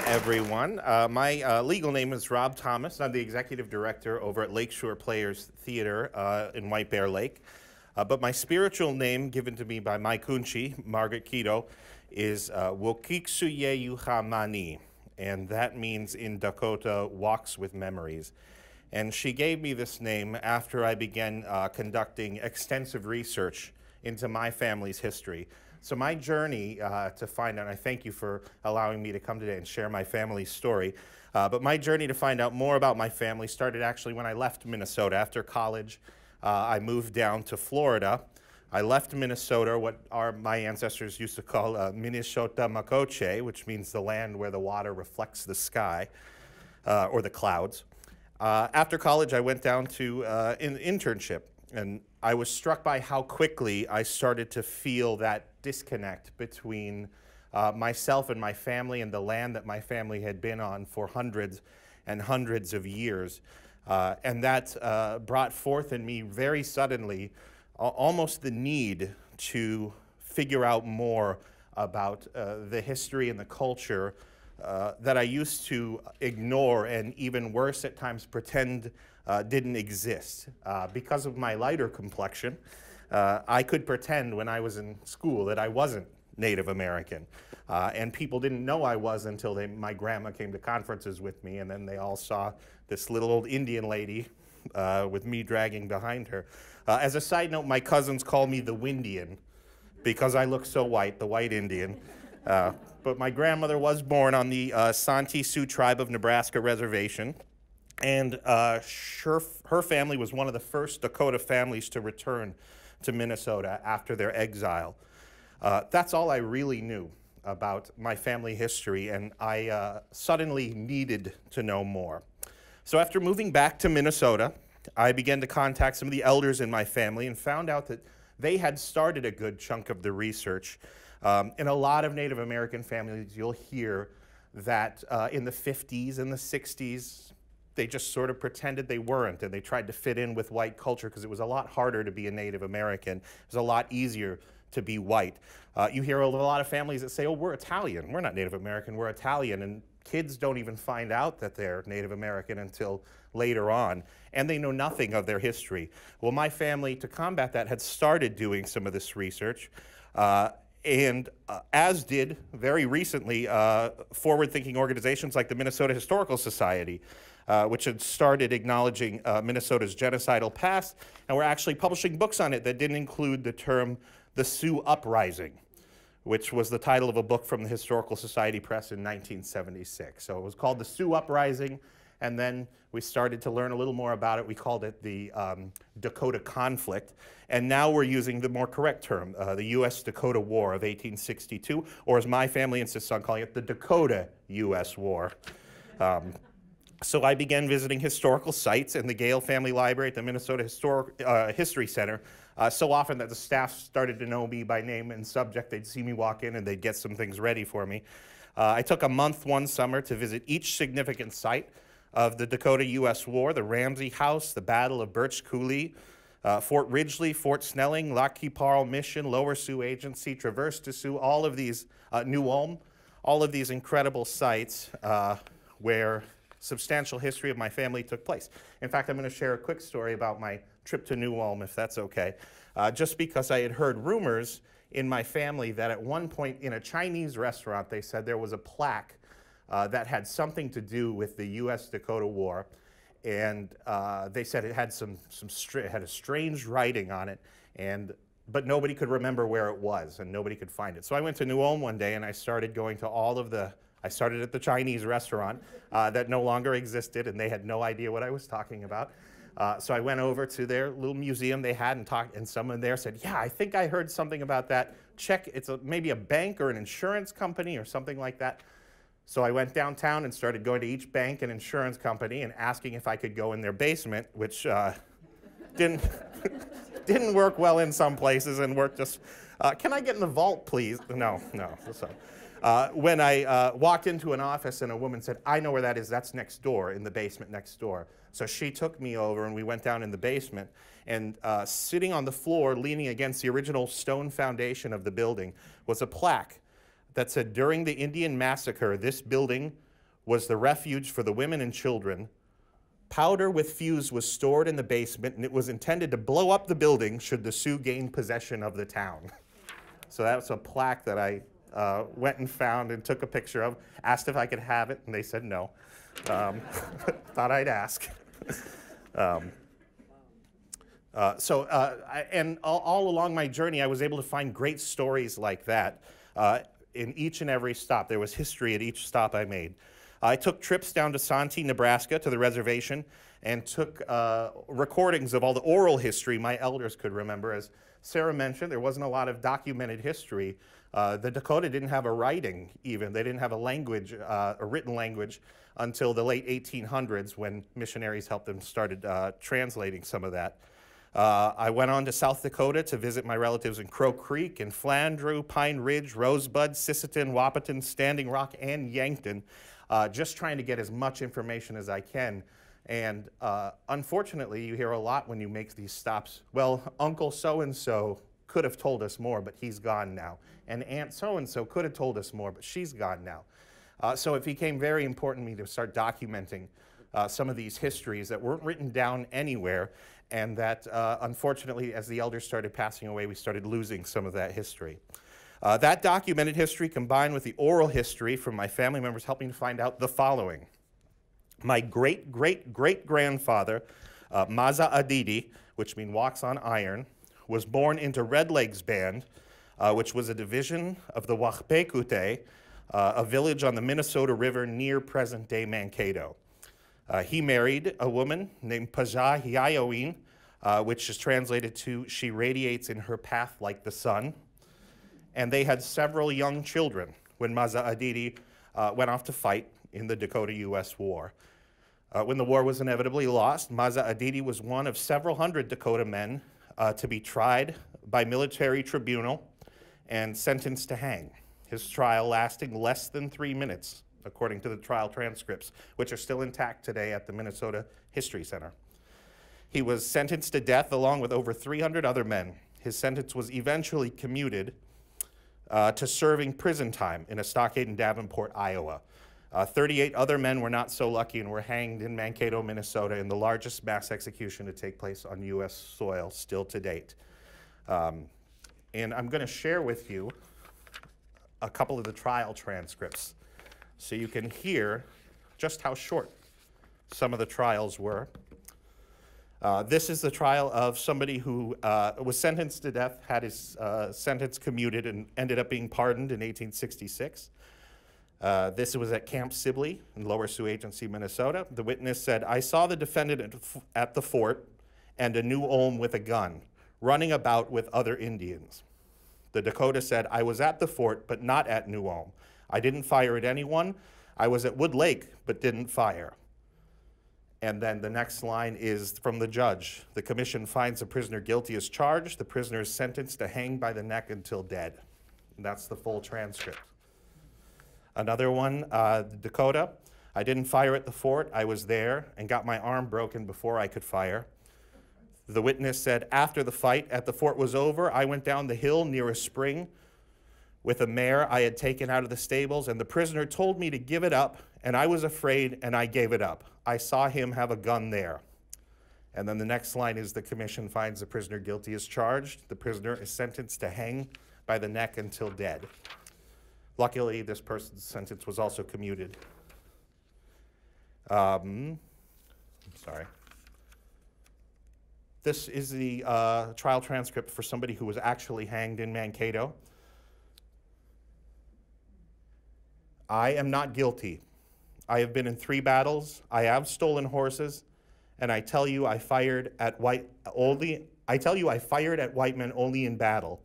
everyone. Uh, my uh, legal name is Rob Thomas. I'm the executive director over at Lakeshore Players Theater uh, in White Bear Lake. Uh, but my spiritual name, given to me by my kunchi, Margaret Kido, is uh, Wokiksuye Yuhamani. And that means in Dakota, walks with memories. And she gave me this name after I began uh, conducting extensive research into my family's history. So my journey uh, to find out, I thank you for allowing me to come today and share my family's story, uh, but my journey to find out more about my family started actually when I left Minnesota. After college, uh, I moved down to Florida. I left Minnesota, what our, my ancestors used to call uh, Minnesota Makoche, which means the land where the water reflects the sky uh, or the clouds. Uh, after college, I went down to an internship, and I was struck by how quickly I started to feel that disconnect between uh, myself and my family and the land that my family had been on for hundreds and hundreds of years. Uh, and that uh, brought forth in me very suddenly almost the need to figure out more about uh, the history and the culture uh, that I used to ignore and even worse at times pretend uh, didn't exist. because of my lighter complexion, uh, I could pretend when I was in school that I wasn't Native American. Uh, and people didn't know I was until they, my grandma came to conferences with me, and then they all saw this little old Indian lady uh, with me dragging behind her. Uh, as a side note, my cousins call me the Windian because I look so white, the white Indian. Uh, but my grandmother was born on the uh, Santee Sioux tribe of Nebraska reservation. And her, her family was one of the first Dakota families to return to Minnesota after their exile. Uh, that's all I really knew about my family history, and I uh, suddenly needed to know more. So after moving back to Minnesota, I began to contact some of the elders in my family and found out that they had started a good chunk of the research. Um, in a lot of Native American families, you'll hear that uh, in the 50s and the 60s, they just sort of pretended they weren't and they tried to fit in with white culture because it was a lot harder to be a Native American. It was a lot easier to be white. Uh, you hear a lot of families that say, oh, we're Italian. We're not Native American, we're Italian. And kids don't even find out that they're Native American until later on. And they know nothing of their history. Well, my family, to combat that, had started doing some of this research. Uh, and uh, as did very recently uh, forward thinking organizations like the Minnesota Historical Society uh, which had started acknowledging uh, Minnesota's genocidal past, and were actually publishing books on it that didn't include the term the Sioux Uprising, which was the title of a book from the Historical Society Press in 1976. So it was called the Sioux Uprising, and then we started to learn a little more about it. We called it the um, Dakota Conflict, and now we're using the more correct term, uh, the U.S. Dakota War of 1862, or as my family insists on calling it, the Dakota U.S. War. Um, so I began visiting historical sites in the Gale Family Library at the Minnesota Historic, uh, History Center uh, so often that the staff started to know me by name and subject. They'd see me walk in and they'd get some things ready for me. Uh, I took a month one summer to visit each significant site of the Dakota U.S. War, the Ramsey House, the Battle of Birch Coulee, uh, Fort Ridgely, Fort Snelling, Qui Parle Mission, Lower Sioux Agency, Traverse des Sioux, all of these, uh, New Ulm, all of these incredible sites uh, where substantial history of my family took place. In fact, I'm going to share a quick story about my trip to New Ulm, if that's okay. Uh, just because I had heard rumors in my family that at one point in a Chinese restaurant, they said there was a plaque uh, that had something to do with the U.S. Dakota War. And uh, they said it had some, some had a strange writing on it, and but nobody could remember where it was, and nobody could find it. So I went to New Ulm one day, and I started going to all of the I started at the Chinese restaurant uh, that no longer existed, and they had no idea what I was talking about. Uh, so I went over to their little museum they had and talked, and someone there said, "Yeah, I think I heard something about that. Check, it's a, maybe a bank or an insurance company or something like that." So I went downtown and started going to each bank and insurance company and asking if I could go in their basement, which uh, didn't, didn't work well in some places and worked just, uh, can I get in the vault, please? No, no. So, uh, when I uh, walked into an office and a woman said, I know where that is, that's next door, in the basement next door. So she took me over and we went down in the basement. And uh, sitting on the floor, leaning against the original stone foundation of the building, was a plaque that said, During the Indian massacre, this building was the refuge for the women and children. Powder with fuse was stored in the basement, and it was intended to blow up the building should the Sioux gain possession of the town. So that was a plaque that I uh, went and found and took a picture of, asked if I could have it, and they said no. Um, thought I'd ask. um, uh, so, uh, I, and all, all, along my journey, I was able to find great stories like that. Uh, in each and every stop, there was history at each stop I made. I took trips down to Santee, Nebraska, to the reservation, and took uh, recordings of all the oral history my elders could remember. As Sarah mentioned, there wasn't a lot of documented history. Uh, the Dakota didn't have a writing, even. They didn't have a language, uh, a written language, until the late 1800s when missionaries helped them started translating some of that. Uh, I went on to South Dakota to visit my relatives in Crow Creek, in Flandreau, Pine Ridge, Rosebud, Sisseton, Wahpeton, Standing Rock, and Yankton, uh, just trying to get as much information as I can. And uh, unfortunately, you hear a lot when you make these stops. Well, Uncle so and so could have told us more, but he's gone now. And Aunt so and so could have told us more, but she's gone now. Uh, so it became very important to me to start documenting uh, some of these histories that weren't written down anywhere and that uh, unfortunately, as the elders started passing away, we started losing some of that history. Uh, that documented history combined with the oral history from my family members helped me to find out the following. My great great great grandfather, uh, Maza Adidi, which means walks on iron, was born into Red Legs Band, uh, which was a division of the Wahpekute, uh, a village on the Minnesota River near present day Mankato. Uh, he married a woman named Paja Hiayoin, uh, which is translated to She radiates in her path like the sun. And they had several young children when Maza Adidi uh, went off to fight in the Dakota US War. Uh, when the war was inevitably lost, Maza Adidi was one of several hundred Dakota men uh, to be tried by military tribunal and sentenced to hang. His trial lasting less than three minutes according to the trial transcripts, which are still intact today at the Minnesota History Center. He was sentenced to death along with over 300 other men. His sentence was eventually commuted uh, to serving prison time in a stockade in Davenport, Iowa. Uh, 38 other men were not so lucky and were hanged in Mankato, Minnesota, in the largest mass execution to take place on U.S. soil still to date. Um, and I'm going to share with you a couple of the trial transcripts so you can hear just how short some of the trials were. Uh, this is the trial of somebody who uh, was sentenced to death, had his uh, sentence commuted, and ended up being pardoned in 1866. Uh, this was at Camp Sibley in Lower Sioux Agency, Minnesota. The witness said, I saw the defendant at the fort and a new Ulm with a gun, running about with other Indians. The Dakota said, I was at the fort, but not at New Ulm. I didn't fire at anyone. I was at Wood Lake, but didn't fire. And then the next line is from the judge. The commission finds the prisoner guilty as charged. The prisoner is sentenced to hang by the neck until dead. And that's the full transcript. Another one, uh, Dakota. I didn't fire at the fort. I was there and got my arm broken before I could fire. The witness said, after the fight at the fort was over, I went down the hill near a spring with a mare I had taken out of the stables, and the prisoner told me to give it up, and I was afraid, and I gave it up. I saw him have a gun there. And then the next line is the commission finds the prisoner guilty as charged. The prisoner is sentenced to hang by the neck until dead. Luckily, this person's sentence was also commuted. Um, sorry. This is the uh, trial transcript for somebody who was actually hanged in Mankato. I am not guilty. I have been in three battles. I have stolen horses, and I tell you I fired at white only I tell you I fired at white men only in battle.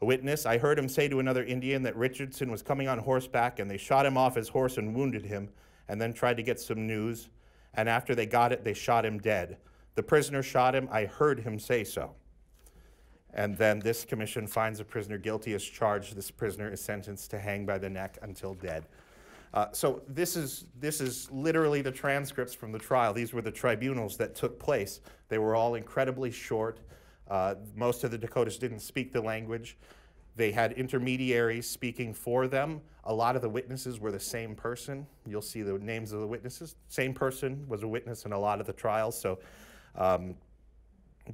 A witness, I heard him say to another Indian that Richardson was coming on horseback and they shot him off his horse and wounded him, and then tried to get some news. And after they got it, they shot him dead. The prisoner shot him. I heard him say so. And then this commission finds the prisoner guilty as charged. This prisoner is sentenced to hang by the neck until dead. Uh, so this is, this is literally the transcripts from the trial. These were the tribunals that took place. They were all incredibly short. Uh, most of the Dakotas didn't speak the language. They had intermediaries speaking for them. A lot of the witnesses were the same person. You'll see the names of the witnesses. Same person was a witness in a lot of the trials. So um,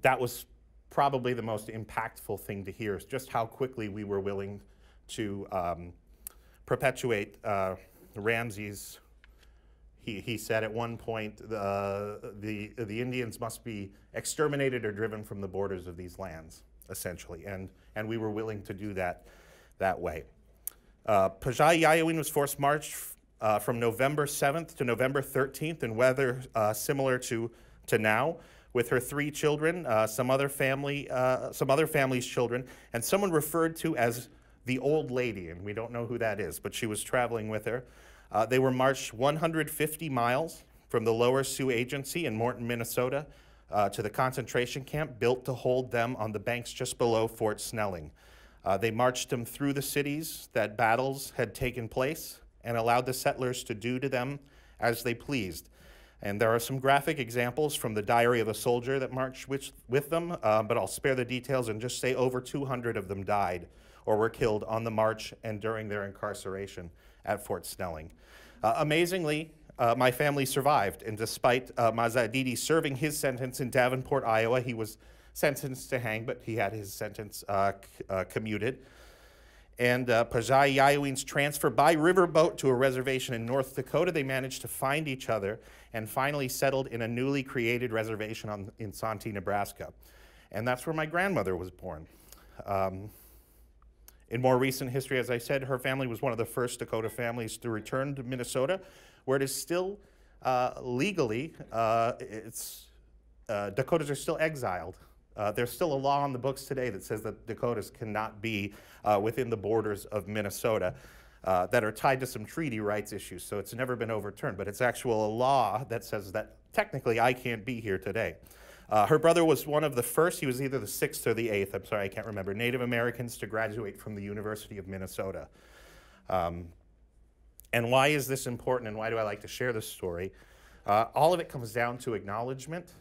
that was probably the most impactful thing to hear is just how quickly we were willing to um, perpetuate uh, Ramsey's. He, he said at one point uh, the, the Indians must be exterminated or driven from the borders of these lands, essentially. And, and we were willing to do that that way. Uh, Pajai Yayawin was forced march uh, from November 7th to November 13th in weather uh, similar to, to now with her three children, uh, some other family, uh, some other family's children, and someone referred to as the old lady, and we don't know who that is, but she was traveling with her. Uh, they were marched 150 miles from the Lower Sioux Agency in Morton, Minnesota, uh, to the concentration camp built to hold them on the banks just below Fort Snelling. Uh, they marched them through the cities that battles had taken place and allowed the settlers to do to them as they pleased. And there are some graphic examples from the diary of a soldier that marched with, with them, uh, but I'll spare the details and just say over 200 of them died or were killed on the march and during their incarceration at Fort Snelling. Uh, amazingly, uh, my family survived, and despite uh, Mazadidi serving his sentence in Davenport, Iowa, he was sentenced to hang, but he had his sentence uh, uh, commuted and uh, Pajai Yayawin's transfer by riverboat to a reservation in North Dakota. They managed to find each other and finally settled in a newly created reservation on, in Santee, Nebraska. And that's where my grandmother was born. Um, in more recent history, as I said, her family was one of the first Dakota families to return to Minnesota, where it is still uh, legally, uh, it's, uh, Dakotas are still exiled uh, there's still a law on the books today that says that Dakotas cannot be uh, within the borders of Minnesota uh, that are tied to some treaty rights issues. So it's never been overturned, but it's actual a law that says that technically I can't be here today. Uh, her brother was one of the first, he was either the sixth or the eighth, I'm sorry, I can't remember, Native Americans to graduate from the University of Minnesota. Um, and why is this important and why do I like to share this story? Uh, all of it comes down to acknowledgement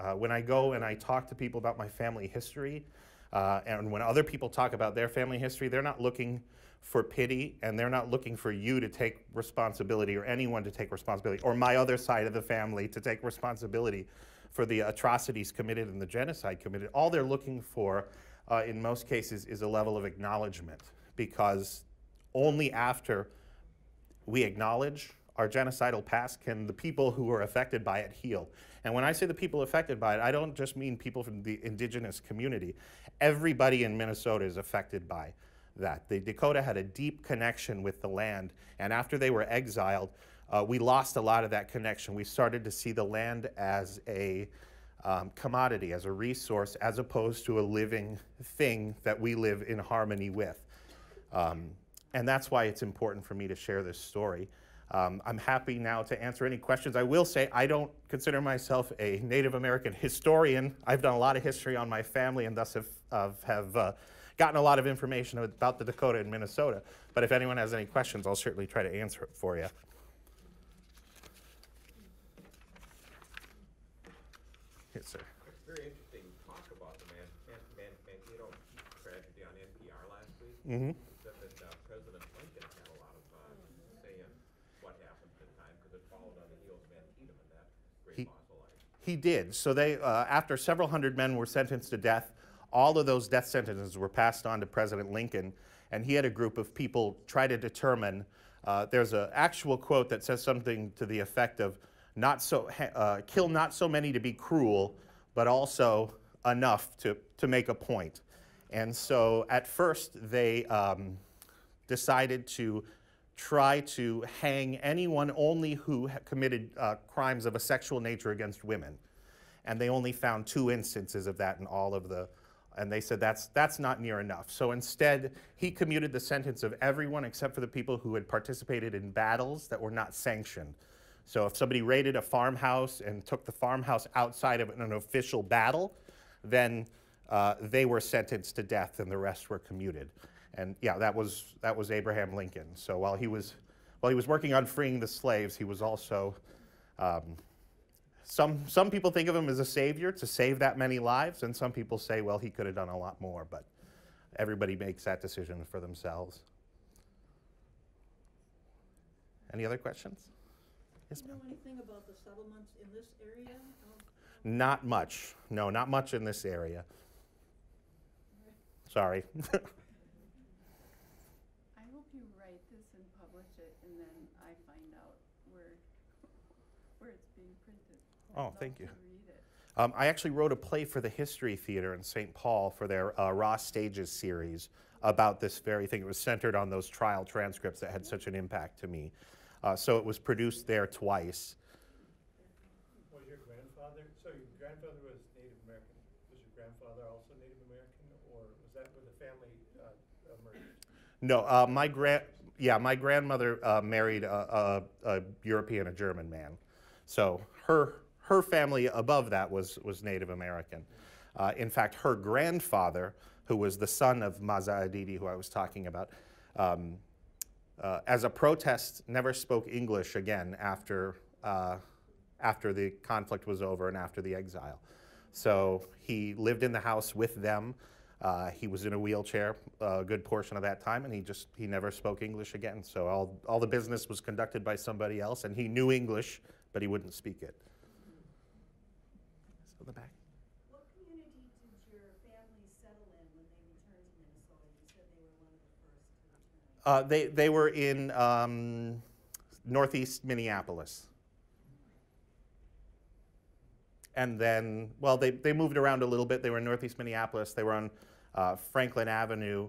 uh, when I go and I talk to people about my family history, uh, and when other people talk about their family history, they're not looking for pity and they're not looking for you to take responsibility or anyone to take responsibility or my other side of the family to take responsibility for the atrocities committed and the genocide committed. All they're looking for, uh, in most cases, is a level of acknowledgement because only after we acknowledge our genocidal past can the people who are affected by it heal. And when I say the people affected by it, I don't just mean people from the indigenous community. Everybody in Minnesota is affected by that. The Dakota had a deep connection with the land, and after they were exiled, uh, we lost a lot of that connection. We started to see the land as a um, commodity, as a resource, as opposed to a living thing that we live in harmony with. Um, and that's why it's important for me to share this story. Um, I'm happy now to answer any questions. I will say I don't consider myself a Native American historian. I've done a lot of history on my family and thus have, have uh, gotten a lot of information about the Dakota and Minnesota. But if anyone has any questions, I'll certainly try to answer it for you. Yes, sir. Very interesting talk about the Man, Man, Man, Mankato tragedy on NPR last week. Mm-hmm. Said that uh, President Lincoln had a lot of uh, say in what happened at the time because it followed on the heels of Antietam and that great He- loss of life. He did. So they, uh, after several hundred men were sentenced to death, all of those death sentences were passed on to President Lincoln, and he had a group of people try to determine. Uh, there's an actual quote that says something to the effect of, "Not so uh, kill not so many to be cruel, but also enough to to make a point." And so at first they um, decided to try to hang anyone only who committed uh, crimes of a sexual nature against women. And they only found two instances of that in all of the, And they said that's, that's not near enough. So instead, he commuted the sentence of everyone except for the people who had participated in battles that were not sanctioned. So if somebody raided a farmhouse and took the farmhouse outside of an official battle, then uh, they were sentenced to death and the rest were commuted. And yeah, that was, that was Abraham Lincoln. So while he was, while he was working on freeing the slaves, he was also um, some, some people think of him as a savior to save that many lives, and some people say, well, he could have done a lot more, but everybody makes that decision for themselves. Any other questions? Yes, Do you know anything about the settlements in this area? Not much. No, not much in this area. Sorry. I hope you write this and publish it, and then I find out where where it's being printed. I'd oh, thank you. Um, I actually wrote a play for the History Theater in St. Paul for their uh, Raw Stages series about this very thing. It was centered on those trial transcripts that had such an impact to me. Uh, so it was produced there twice. Was your grandfather, so your grandfather was Native American. Was your grandfather also Native American, or was that where the family uh, emerged? No, uh, my grand, yeah, my grandmother uh, married a, a, a European, a German man. So her her family above that was, was Native American. Uh, in fact, her grandfather, who was the son of Maza Adidi, who I was talking about, um, uh, as a protest, never spoke English again after, uh, after the conflict was over and after the exile. So he lived in the house with them. Uh, he was in a wheelchair a good portion of that time, and he just he never spoke English again. So all all the business was conducted by somebody else, and he knew English, but he wouldn't speak it. So the back. What community did your family settle in when they returned to Minnesota? You said they were one of the first to return. Uh, they, they were in um, northeast Minneapolis. And then, well, they, they moved around a little bit. They were in northeast Minneapolis. They were on uh, Franklin Avenue,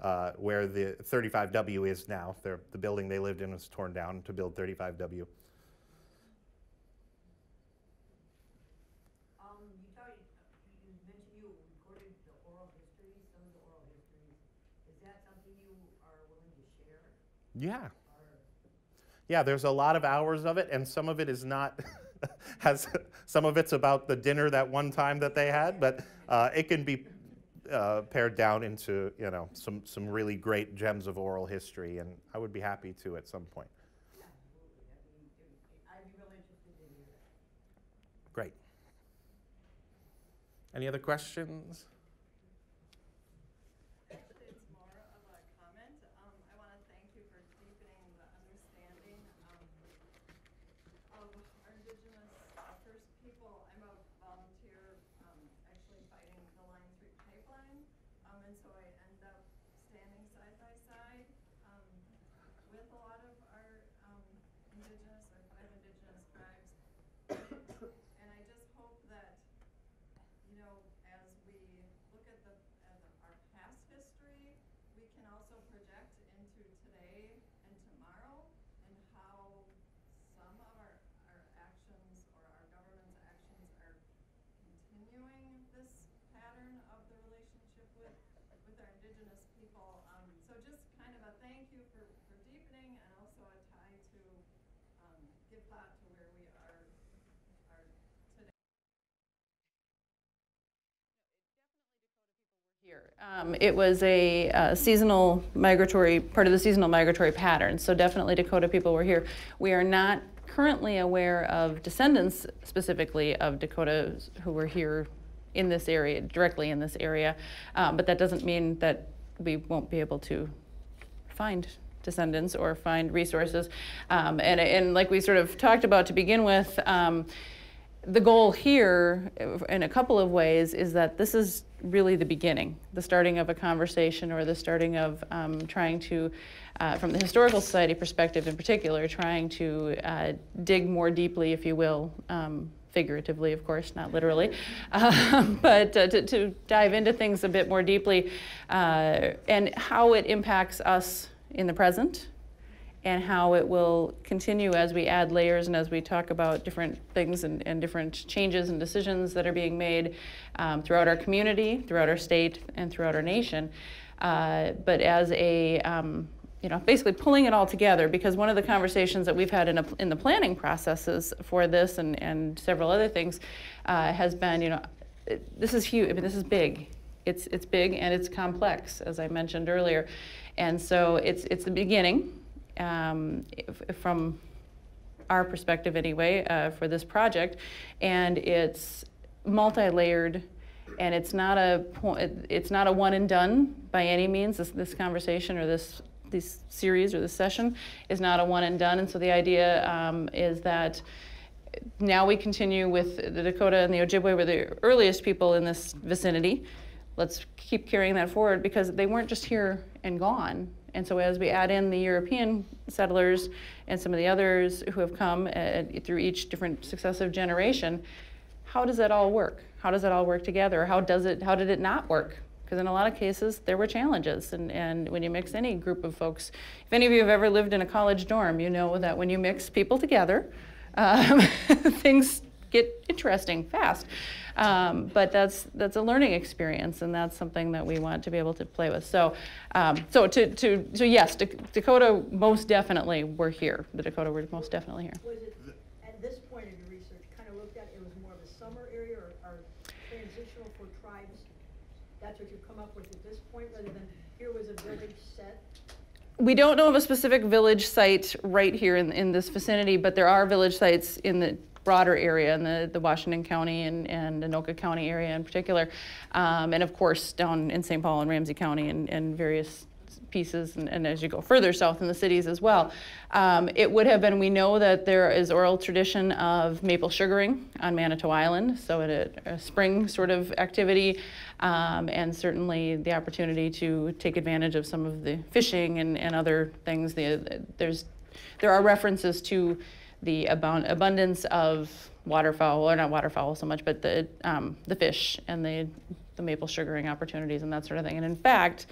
uh, where the 35W is now. They're, the building they lived in was torn down to build 35W. Yeah. Yeah, there's a lot of hours of it, and some of it is not, has, some of it's about the dinner that one time that they had, but uh, it can be uh, pared down into, you know, some, some really great gems of oral history, and I would be happy to at some point. Great. Any other questions? day. Um, it was a uh, seasonal migratory, part of the seasonal migratory pattern. So definitely Dakota people were here. We are not currently aware of descendants specifically of Dakotas who were here in this area, directly in this area. Um, but that doesn't mean that we won't be able to find descendants or find resources. Um, and, and like we sort of talked about to begin with, um, the goal here, in a couple of ways, is that this is really the beginning, the starting of a conversation or the starting of um, trying to, uh, from the Historical Society perspective in particular, trying to uh, dig more deeply, if you will, um, figuratively, of course, not literally, um, but uh, to, to, dive into things a bit more deeply uh, and how it impacts us in the present and how it will continue as we add layers and as we talk about different things and, and different changes and decisions that are being made um, throughout our community, throughout our state, and throughout our nation. Uh, but as a um, you know, basically pulling it all together because one of the conversations that we've had in, a, in the planning processes for this and, and several other things uh, has been, you know, this is huge. I mean, this is big. It's, it's big and it's complex, as I mentioned earlier. And so it's, it's the beginning um, from our perspective anyway, uh, for this project. And it's multi-layered and it's not a it's not a one and done by any means. This, this conversation or this this series or this session is not a one and done. And so the idea um, is that now we continue with the Dakota and the Ojibwe were the earliest people in this vicinity. Let's keep carrying that forward because they weren't just here and gone. And so as we add in the European settlers and some of the others who have come uh, through each different successive generation, how does that all work? How does that all work together? How does it? How did it not work? because in a lot of cases there were challenges and, and when you mix any group of folks if any of you have ever lived in a college dorm you know that when you mix people together um, things get interesting fast. Um, but that's that's a learning experience and that's something that we want to be able to play with. So um, so to, to so yes dakota most definitely we're here. The dakota we're most definitely here. Was it at this point in your research kind of looked at it was more of a summer area or, or transitional for tribes? That's what you've come up with at this point, rather than here was a village set? We don't know of a specific village site right here in, in this vicinity, but there are village sites in the broader area in the, the Washington County and, and Anoka County area in particular. Um, and of course, down in St. Paul and Ramsey County and, and various pieces and, and, as you go further south in the cities as well. Um, it would have been, we know that there is oral tradition of maple sugaring on Manitou Island, so a, a spring sort of activity, um, and certainly the opportunity to take advantage of some of the fishing and, and other things. The, there's, there are references to the abundance of waterfowl, or not waterfowl so much, but the, um, the fish and the, the maple sugaring opportunities and that sort of thing. And in fact,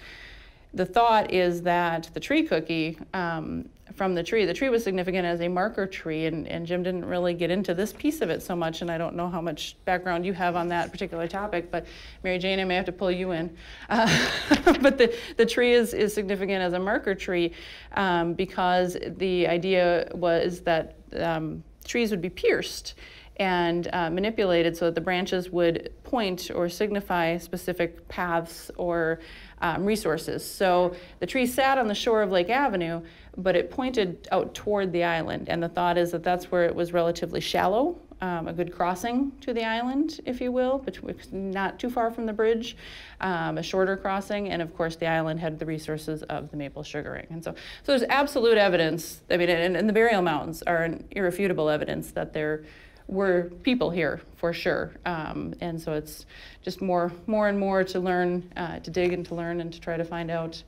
the thought is that the tree cookie um, from the tree, the tree was significant as a marker tree, and, and Jim didn't really get into this piece of it so much, and I don't know how much background you have on that particular topic, but Mary Jane, I may have to pull you in. Uh, but the, the tree is, is significant as a marker tree um, because the idea was that um, trees would be pierced and uh, manipulated so that the branches would point or signify specific paths or um, resources. So the tree sat on the shore of Lake Avenue, but it pointed out toward the island. And the thought is that that's where it was relatively shallow, um, a good crossing to the island, if you will, between, not too far from the bridge, um, a shorter crossing. And of course, the island had the resources of the maple sugaring. And so, so there's absolute evidence. I mean, and, and the burial mountains are an irrefutable evidence that they're were people here for sure. Um, and so it's just more, more and more to learn, uh, to dig and to learn and to try to find out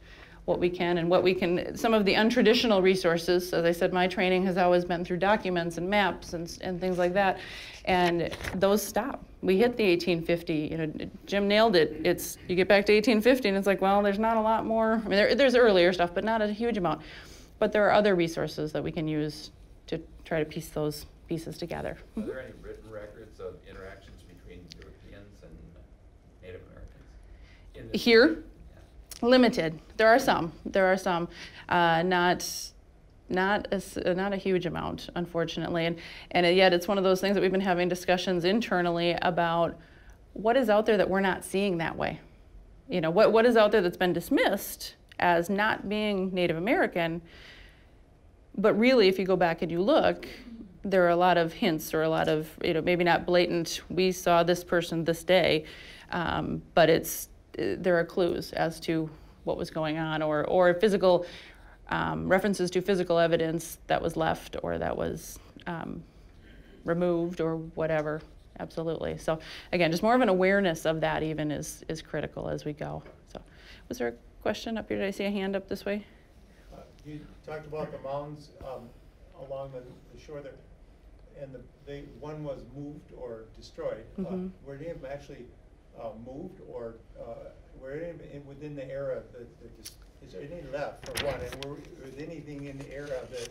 what we can and what we can, some of the untraditional resources. As I said, my training has always been through documents and maps and, and things like that. And those stop. We hit the 1850, you know, Jim nailed it. It's, you get back to 1850 and it's like, well, there's not a lot more. I mean, there, there's earlier stuff, but not a huge amount. But there are other resources that we can use to try to piece those pieces together. Are there any written records of interactions between Europeans and Native Americans? Here? Limited. There are some. There are some. Uh, not not a, not a huge amount, unfortunately. And, and yet it's one of those things that we've been having discussions internally about what is out there that we're not seeing that way. You know, what, what is out there that's been dismissed as not being Native American, but really, if you go back and you look, there are a lot of hints or a lot of, you know, maybe not blatant, we saw this person this day, um, but it's, there are clues as to what was going on or, or physical um, references to physical evidence that was left or that was um, removed or whatever. Absolutely. So again, just more of an awareness of that even is, is critical as we go. So was there a question up here? Did I see a hand up this way? Uh, you talked about the mounds um, along the, the shore there and the, they, one was moved or destroyed. Uh, Mhm. Were any of them actually uh, moved or uh, were any, in- within the era that, that is, there any left, for one, and were, was anything in the era that,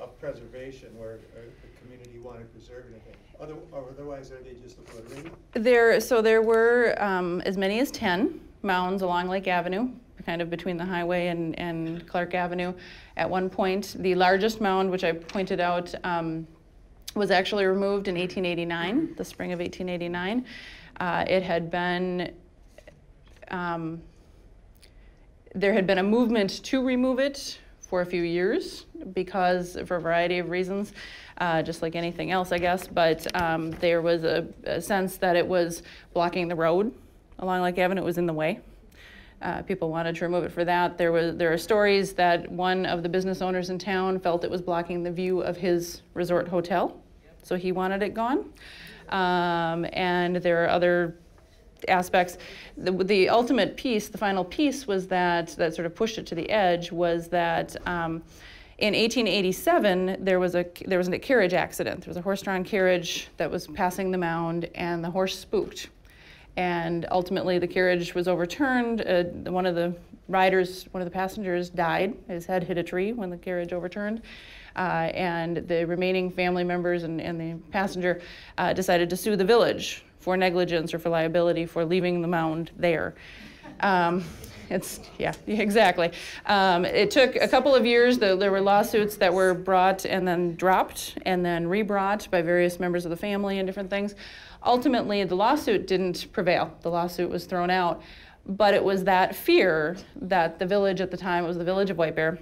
of preservation where uh, the community wanted to preserve anything? Other, or otherwise, are they just obliterated? There, so there were um, as many as 10 mounds along Lake Avenue, kind of between the highway and, and Clark Avenue. At one point, the largest mound, which I pointed out, um, was actually removed in 1889, the spring of 1889. Uh, it had been, um, there had been a movement to remove it for a few years because, for a variety of reasons, uh, just like anything else, I guess. But um, there was a, a, sense that it was blocking the road along Lake Avenue. It was in the way. Uh, people wanted to remove it for that. There was there are stories that one of the business owners in town felt it was blocking the view of his resort hotel, so he wanted it gone. Um, and there are other aspects. The, the, ultimate piece, the final piece, was that that sort of pushed it to the edge was that. Um, in 1887, there was a there was a carriage accident. There was a horse-drawn carriage that was passing the mound, and the horse spooked. And ultimately, the carriage was overturned. Uh, one of the riders, one of the passengers, died. His head hit a tree when the carriage overturned. Uh, and the remaining family members and, and the passenger uh, decided to sue the village for negligence or for liability for leaving the mound there. Um, it's, yeah, exactly. Um, it took a couple of years. The, there were lawsuits that were brought and then dropped and then rebrought by various members of the family and different things. Ultimately, the lawsuit didn't prevail. The lawsuit was thrown out. But it was that fear that the village at the time, it was the village of White Bear,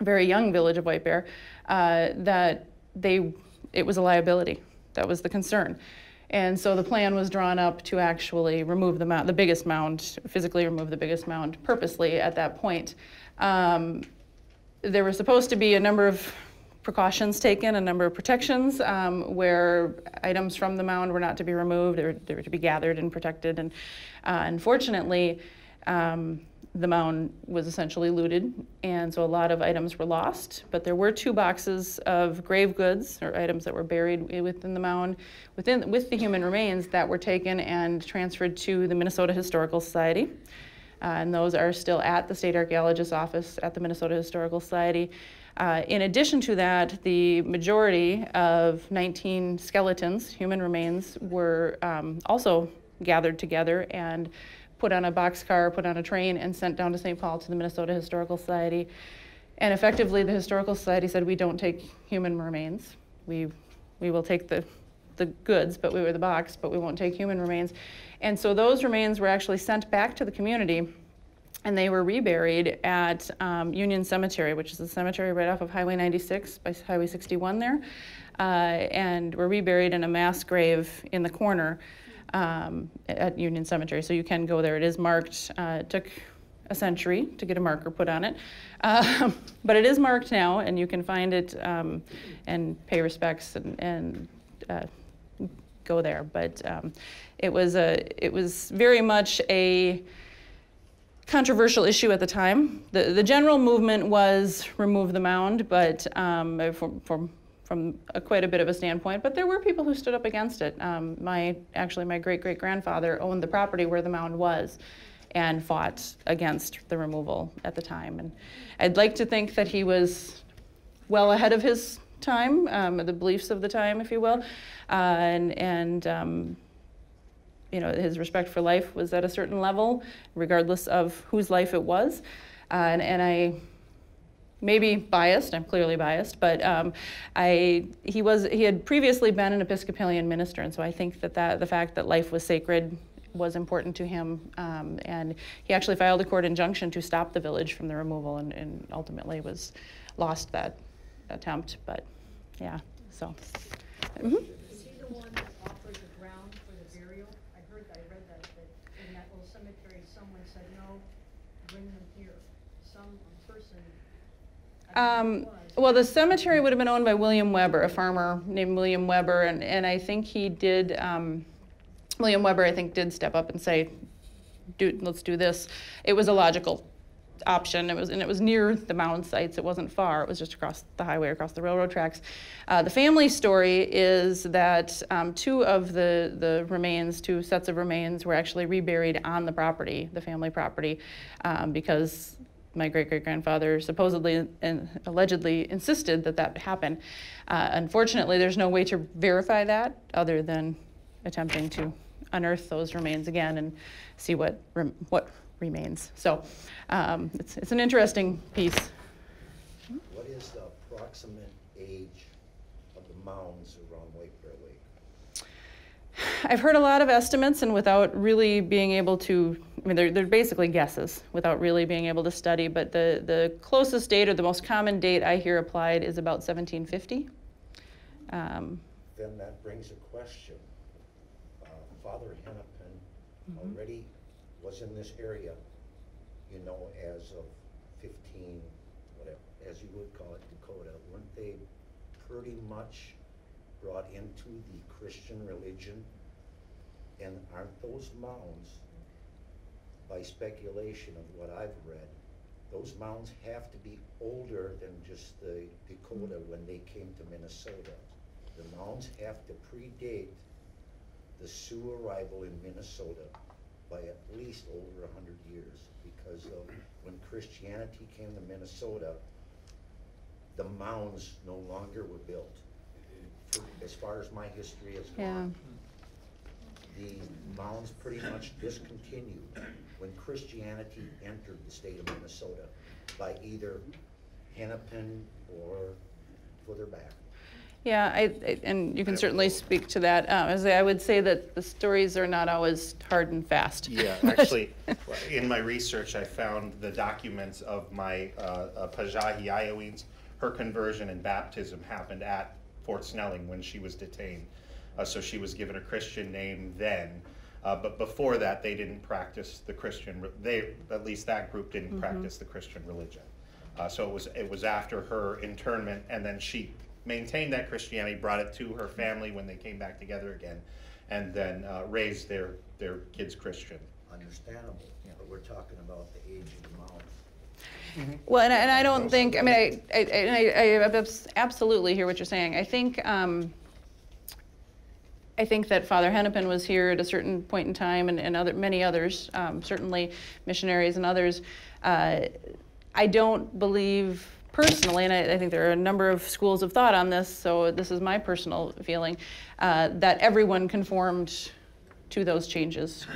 very young village of White Bear, uh, that they, it was a liability. That was the concern. And so the plan was drawn up to actually remove the mound, the biggest mound, physically remove the biggest mound purposely at that point. Um, there were supposed to be a number of precautions taken, a number of protections um, where items from the mound were not to be removed, they were, they were to be gathered and protected. And uh, unfortunately, um, the mound was essentially looted, and so a lot of items were lost. But there were two boxes of grave goods, or items that were buried within the mound, within with the human remains that were taken and transferred to the Minnesota Historical Society. Uh, and those are still at the state archaeologist's office at the Minnesota Historical Society. Uh, in addition to that, the majority of 19 skeletons, human remains, were um, also gathered together and put on a boxcar, put on a train, and sent down to St. Paul to the Minnesota Historical Society. And effectively, the Historical Society said, we don't take human remains. We, we will take the, the goods, but we were the box, but we won't take human remains. And so those remains were actually sent back to the community and they were reburied at um, Union Cemetery, which is a cemetery right off of Highway 96 by Highway 61 there, uh, and were reburied in a mass grave in the corner um, at Union Cemetery. So you can go there. It is marked. Uh, it took a century to get a marker put on it, uh, but it is marked now, and you can find it um, and pay respects and, and uh, go there. But um, it was a it was very much a controversial issue at the time. The, the general movement was remove the mound, but um, from, from from a, quite a bit of a standpoint, but there were people who stood up against it. Um, my actually my great great grandfather owned the property where the mound was, and fought against the removal at the time. And I'd like to think that he was well ahead of his time, um, the beliefs of the time, if you will, uh, and and. Um, you know, his respect for life was at a certain level, regardless of whose life it was. Uh, and, and I maybe biased. I'm clearly biased, but um, I he was he had previously been an Episcopalian minister, and so I think that, that the fact that life was sacred was important to him, um, and he actually filed a court injunction to stop the village from the removal, and, and ultimately was lost that attempt. But yeah, so. Mm-hmm. Is he the one that offered the ground for the burial? I heard, I read that, that in that little cemetery, someone said, no, bring them here. Some person um, well, the cemetery would have been owned by William Weber, a farmer named William Weber, and, and I think he did, um, William Weber, I think, did step up and say, do, let's do this. It was a logical option. It was, and it was near the mound sites. It wasn't far. It was just across the highway, across the railroad tracks. Uh, the family story is that um, two of the, the remains, two sets of remains, were actually reburied on the property, the family property, um, because my great great grandfather supposedly and allegedly insisted that that happen. Uh, unfortunately, there's no way to verify that other than attempting to unearth those remains again and see what rem- what remains. So um, it's, it's an interesting piece. What is the approximate age of the mounds around White Bear Lake? I've heard a lot of estimates, and without really being able to, I mean, they're, they're basically guesses without really being able to study. But the, the closest date or the most common date I hear applied is about 1750. Um, Then that brings a question. Uh, Father Hennepin Mhm. already was in this area, you know, as of fifteen, whatever, as you would call it, Dakota. Weren't they pretty much brought into the Christian religion? And aren't those mounds, by speculation of what I've read, those mounds have to be older than just the Dakota when they came to Minnesota. The mounds have to predate the Sioux arrival in Minnesota by at least over a hundred years because of when Christianity came to Minnesota, the mounds no longer were built. Mm-hmm. As far as my history has yeah. Gone, the mounds pretty much discontinued when Christianity entered the state of Minnesota by either Hennepin or further back. Yeah, I, I- and you can certainly speak to that. Um, as I would say that the stories are not always hard and fast. Yeah, actually, in my research, I found the documents of my uh, uh, Pajahi Iowines. Her conversion and baptism happened at Fort Snelling when she was detained. Uh, so she was given a Christian name then. Uh, but before that, they didn't practice the Christian. re- They, at least that group, didn't Mhm. practice the Christian religion. Uh, so it was it was after her internment, and then she maintained that Christianity, brought it to her family when they came back together again, and then uh, raised their their kids Christian. Understandable, but we're talking about the age of the mounds. Well, and I, and I don't think, I mean, I, I, I, I absolutely hear what you're saying. I think, um, I think that Father Hennepin was here at a certain point in time, and, and other many others, um, certainly missionaries and others. Uh, I don't believe personally, and I, I think there are a number of schools of thought on this. So this is my personal feeling uh, that everyone conformed to those changes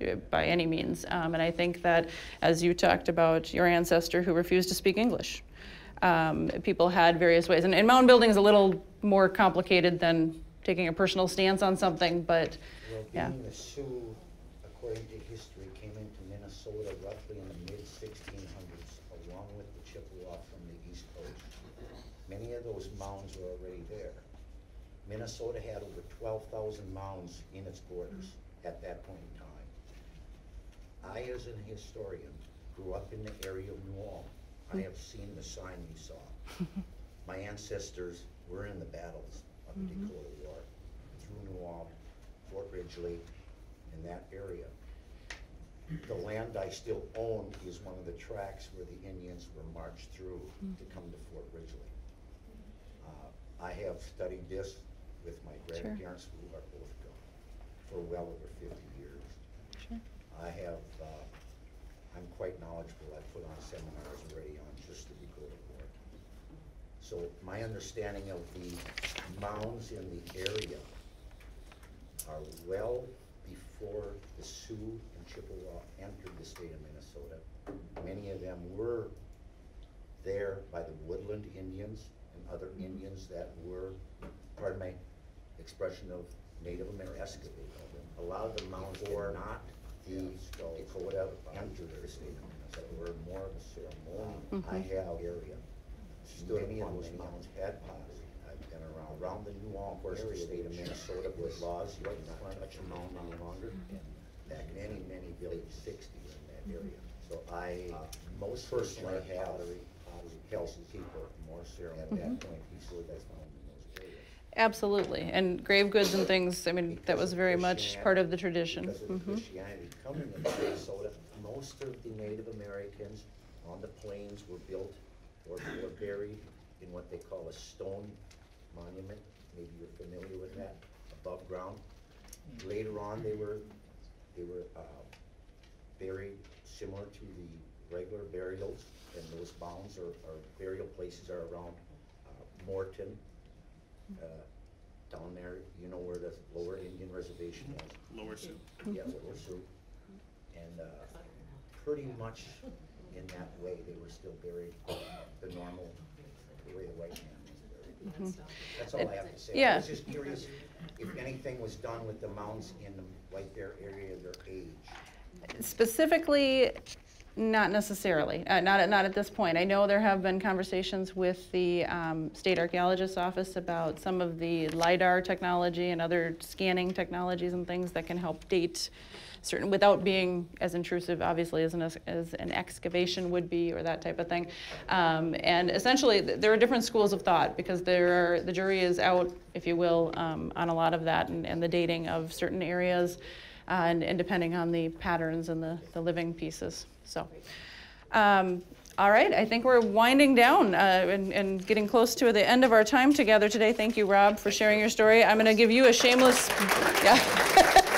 uh, by any means. Um, and I think that, as you talked about your ancestor who refused to speak English, um, people had various ways. And, and mound building is a little more complicated than taking a personal stance on something, but Well, yeah. being the Sioux, according to history, came into Minnesota roughly in the mid sixteen hundreds, along with the Chippewa from the east coast. Many of those mounds were already there. Minnesota had over twelve thousand mounds in its borders at that point in time. I, as an historian, grew up in the area of New Ulm. I have seen the sign you saw. My ancestors were in the battles Mhm. Dakota War, through New Fort Ridgely, in that area. The land I still own is one of the tracks where the Indians were marched through to come to Fort Ridgely. Uh, I have studied this with my Sure. grandparents who are both gone for well over fifty years. Sure. I have, uh, I'm quite knowledgeable, I've put on seminars already on just the Dakota War. So my understanding of the mounds in the area are well before the Sioux and Chippewa entered the state of Minnesota. Many of them were there by the woodland Indians and other Indians that were, pardon my expression of Native American excavated. A lot of the mounds were not the Dakota entered the state of Minnesota, were more of a ceremonial. I Mhm. have area. Many of those mounds had pottery. I've been around, around the New Ulm, of course, the state of Minnesota with laws, you cannot touch a mound any longer. Back many, many villages, sixties in that area. So I, uh, most personally have pottery, helped people more ceremony at that Mhm. point before that's found in those areas. Absolutely. And grave goods and things, I mean, that was very much part of the tradition. Because of the Mhm. Christianity coming into Minnesota, most of the Native Americans on the plains were built or they were buried in what they call a stone monument. Maybe you're familiar with that, above ground. Later on, they were, they were uh, buried similar to the regular burials, and those mounds or, or burial places are around uh, Morton, uh, down there, you know where the Lower Indian Reservation is. Lower Sioux. Yeah, Lower Sioux. And, uh, pretty much in that way, they were still buried the normal, way the white man was buried. That's all I have to say. I Yeah. was just curious if anything was done with the mounds in the White Bear area, their age. Specifically, not necessarily, uh, not, at- not at this point. I know there have been conversations with the um, State Archaeologist's Office about some of the LiDAR technology and other scanning technologies and things that can help date certain, without being as intrusive, obviously, as an, as an excavation would be or that type of thing. Um, And essentially, th- there are different schools of thought because there are, the jury is out, if you will, um, on a lot of that and, and the dating of certain areas and, and depending on the patterns and the, the living pieces. So, um, all right, I think we're winding down uh, and, and getting close to the end of our time together today. Thank you, Rob, for sharing your story. I'm going to give you a shameless, yeah.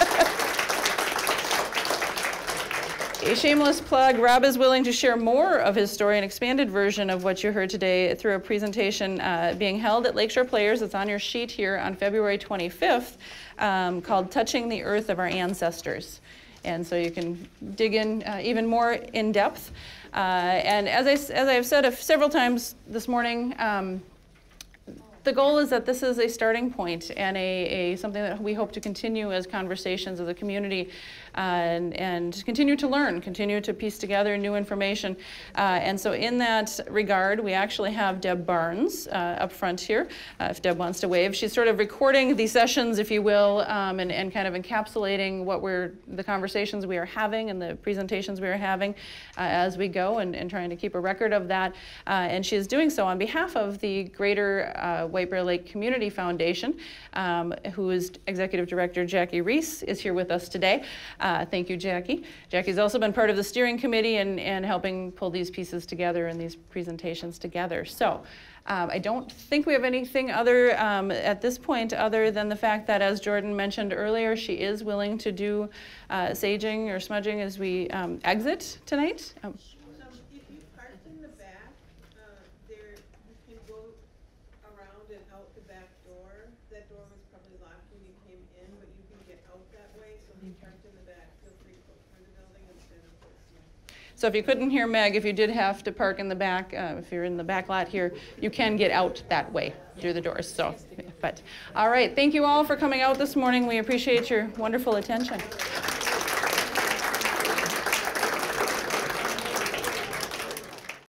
A shameless plug, Rob is willing to share more of his story, an expanded version of what you heard today through a presentation uh, being held at Lakeshore Players. It's on your sheet here on February 25th um, called Touching the Earth of Our Ancestors. And so you can dig in uh, even more in depth. Uh, and as, I, as I've said several times this morning, um, the goal is that this is a starting point and a, a something that we hope to continue as conversations as a community and, and continue to learn, continue to piece together new information. Uh, and so, in that regard, we actually have Deb Barnes uh, up front here. Uh, if Deb wants to wave, she's sort of recording the sessions, if you will, um, and, and kind of encapsulating what we're the conversations we are having and the presentations we are having uh, as we go, and, and trying to keep a record of that. Uh, and she is doing so on behalf of the Greater uh, White Bear Lake Community Foundation, um, who is Executive Director Jackie Reese is here with us today. Uh, thank you, Jackie. Jackie's also been part of the steering committee and, and helping pull these pieces together and these presentations together. So. Um, I don't think we have anything other um, at this point other than the fact that, as Jordan mentioned earlier, she is willing to do uh, saging or smudging as we um, exit tonight. Um, So if you parked in the back, uh, there, you can go around and out the back door. That door was probably locked when you came in, but you can get out that way. So if you parked in the back, feel free to go through the building instead of this. So if you couldn't hear Meg, if you did have to park in the back, uh, if you're in the back lot here, you can get out that way through the doors. So, but all right, thank you all for coming out this morning. We appreciate your wonderful attention.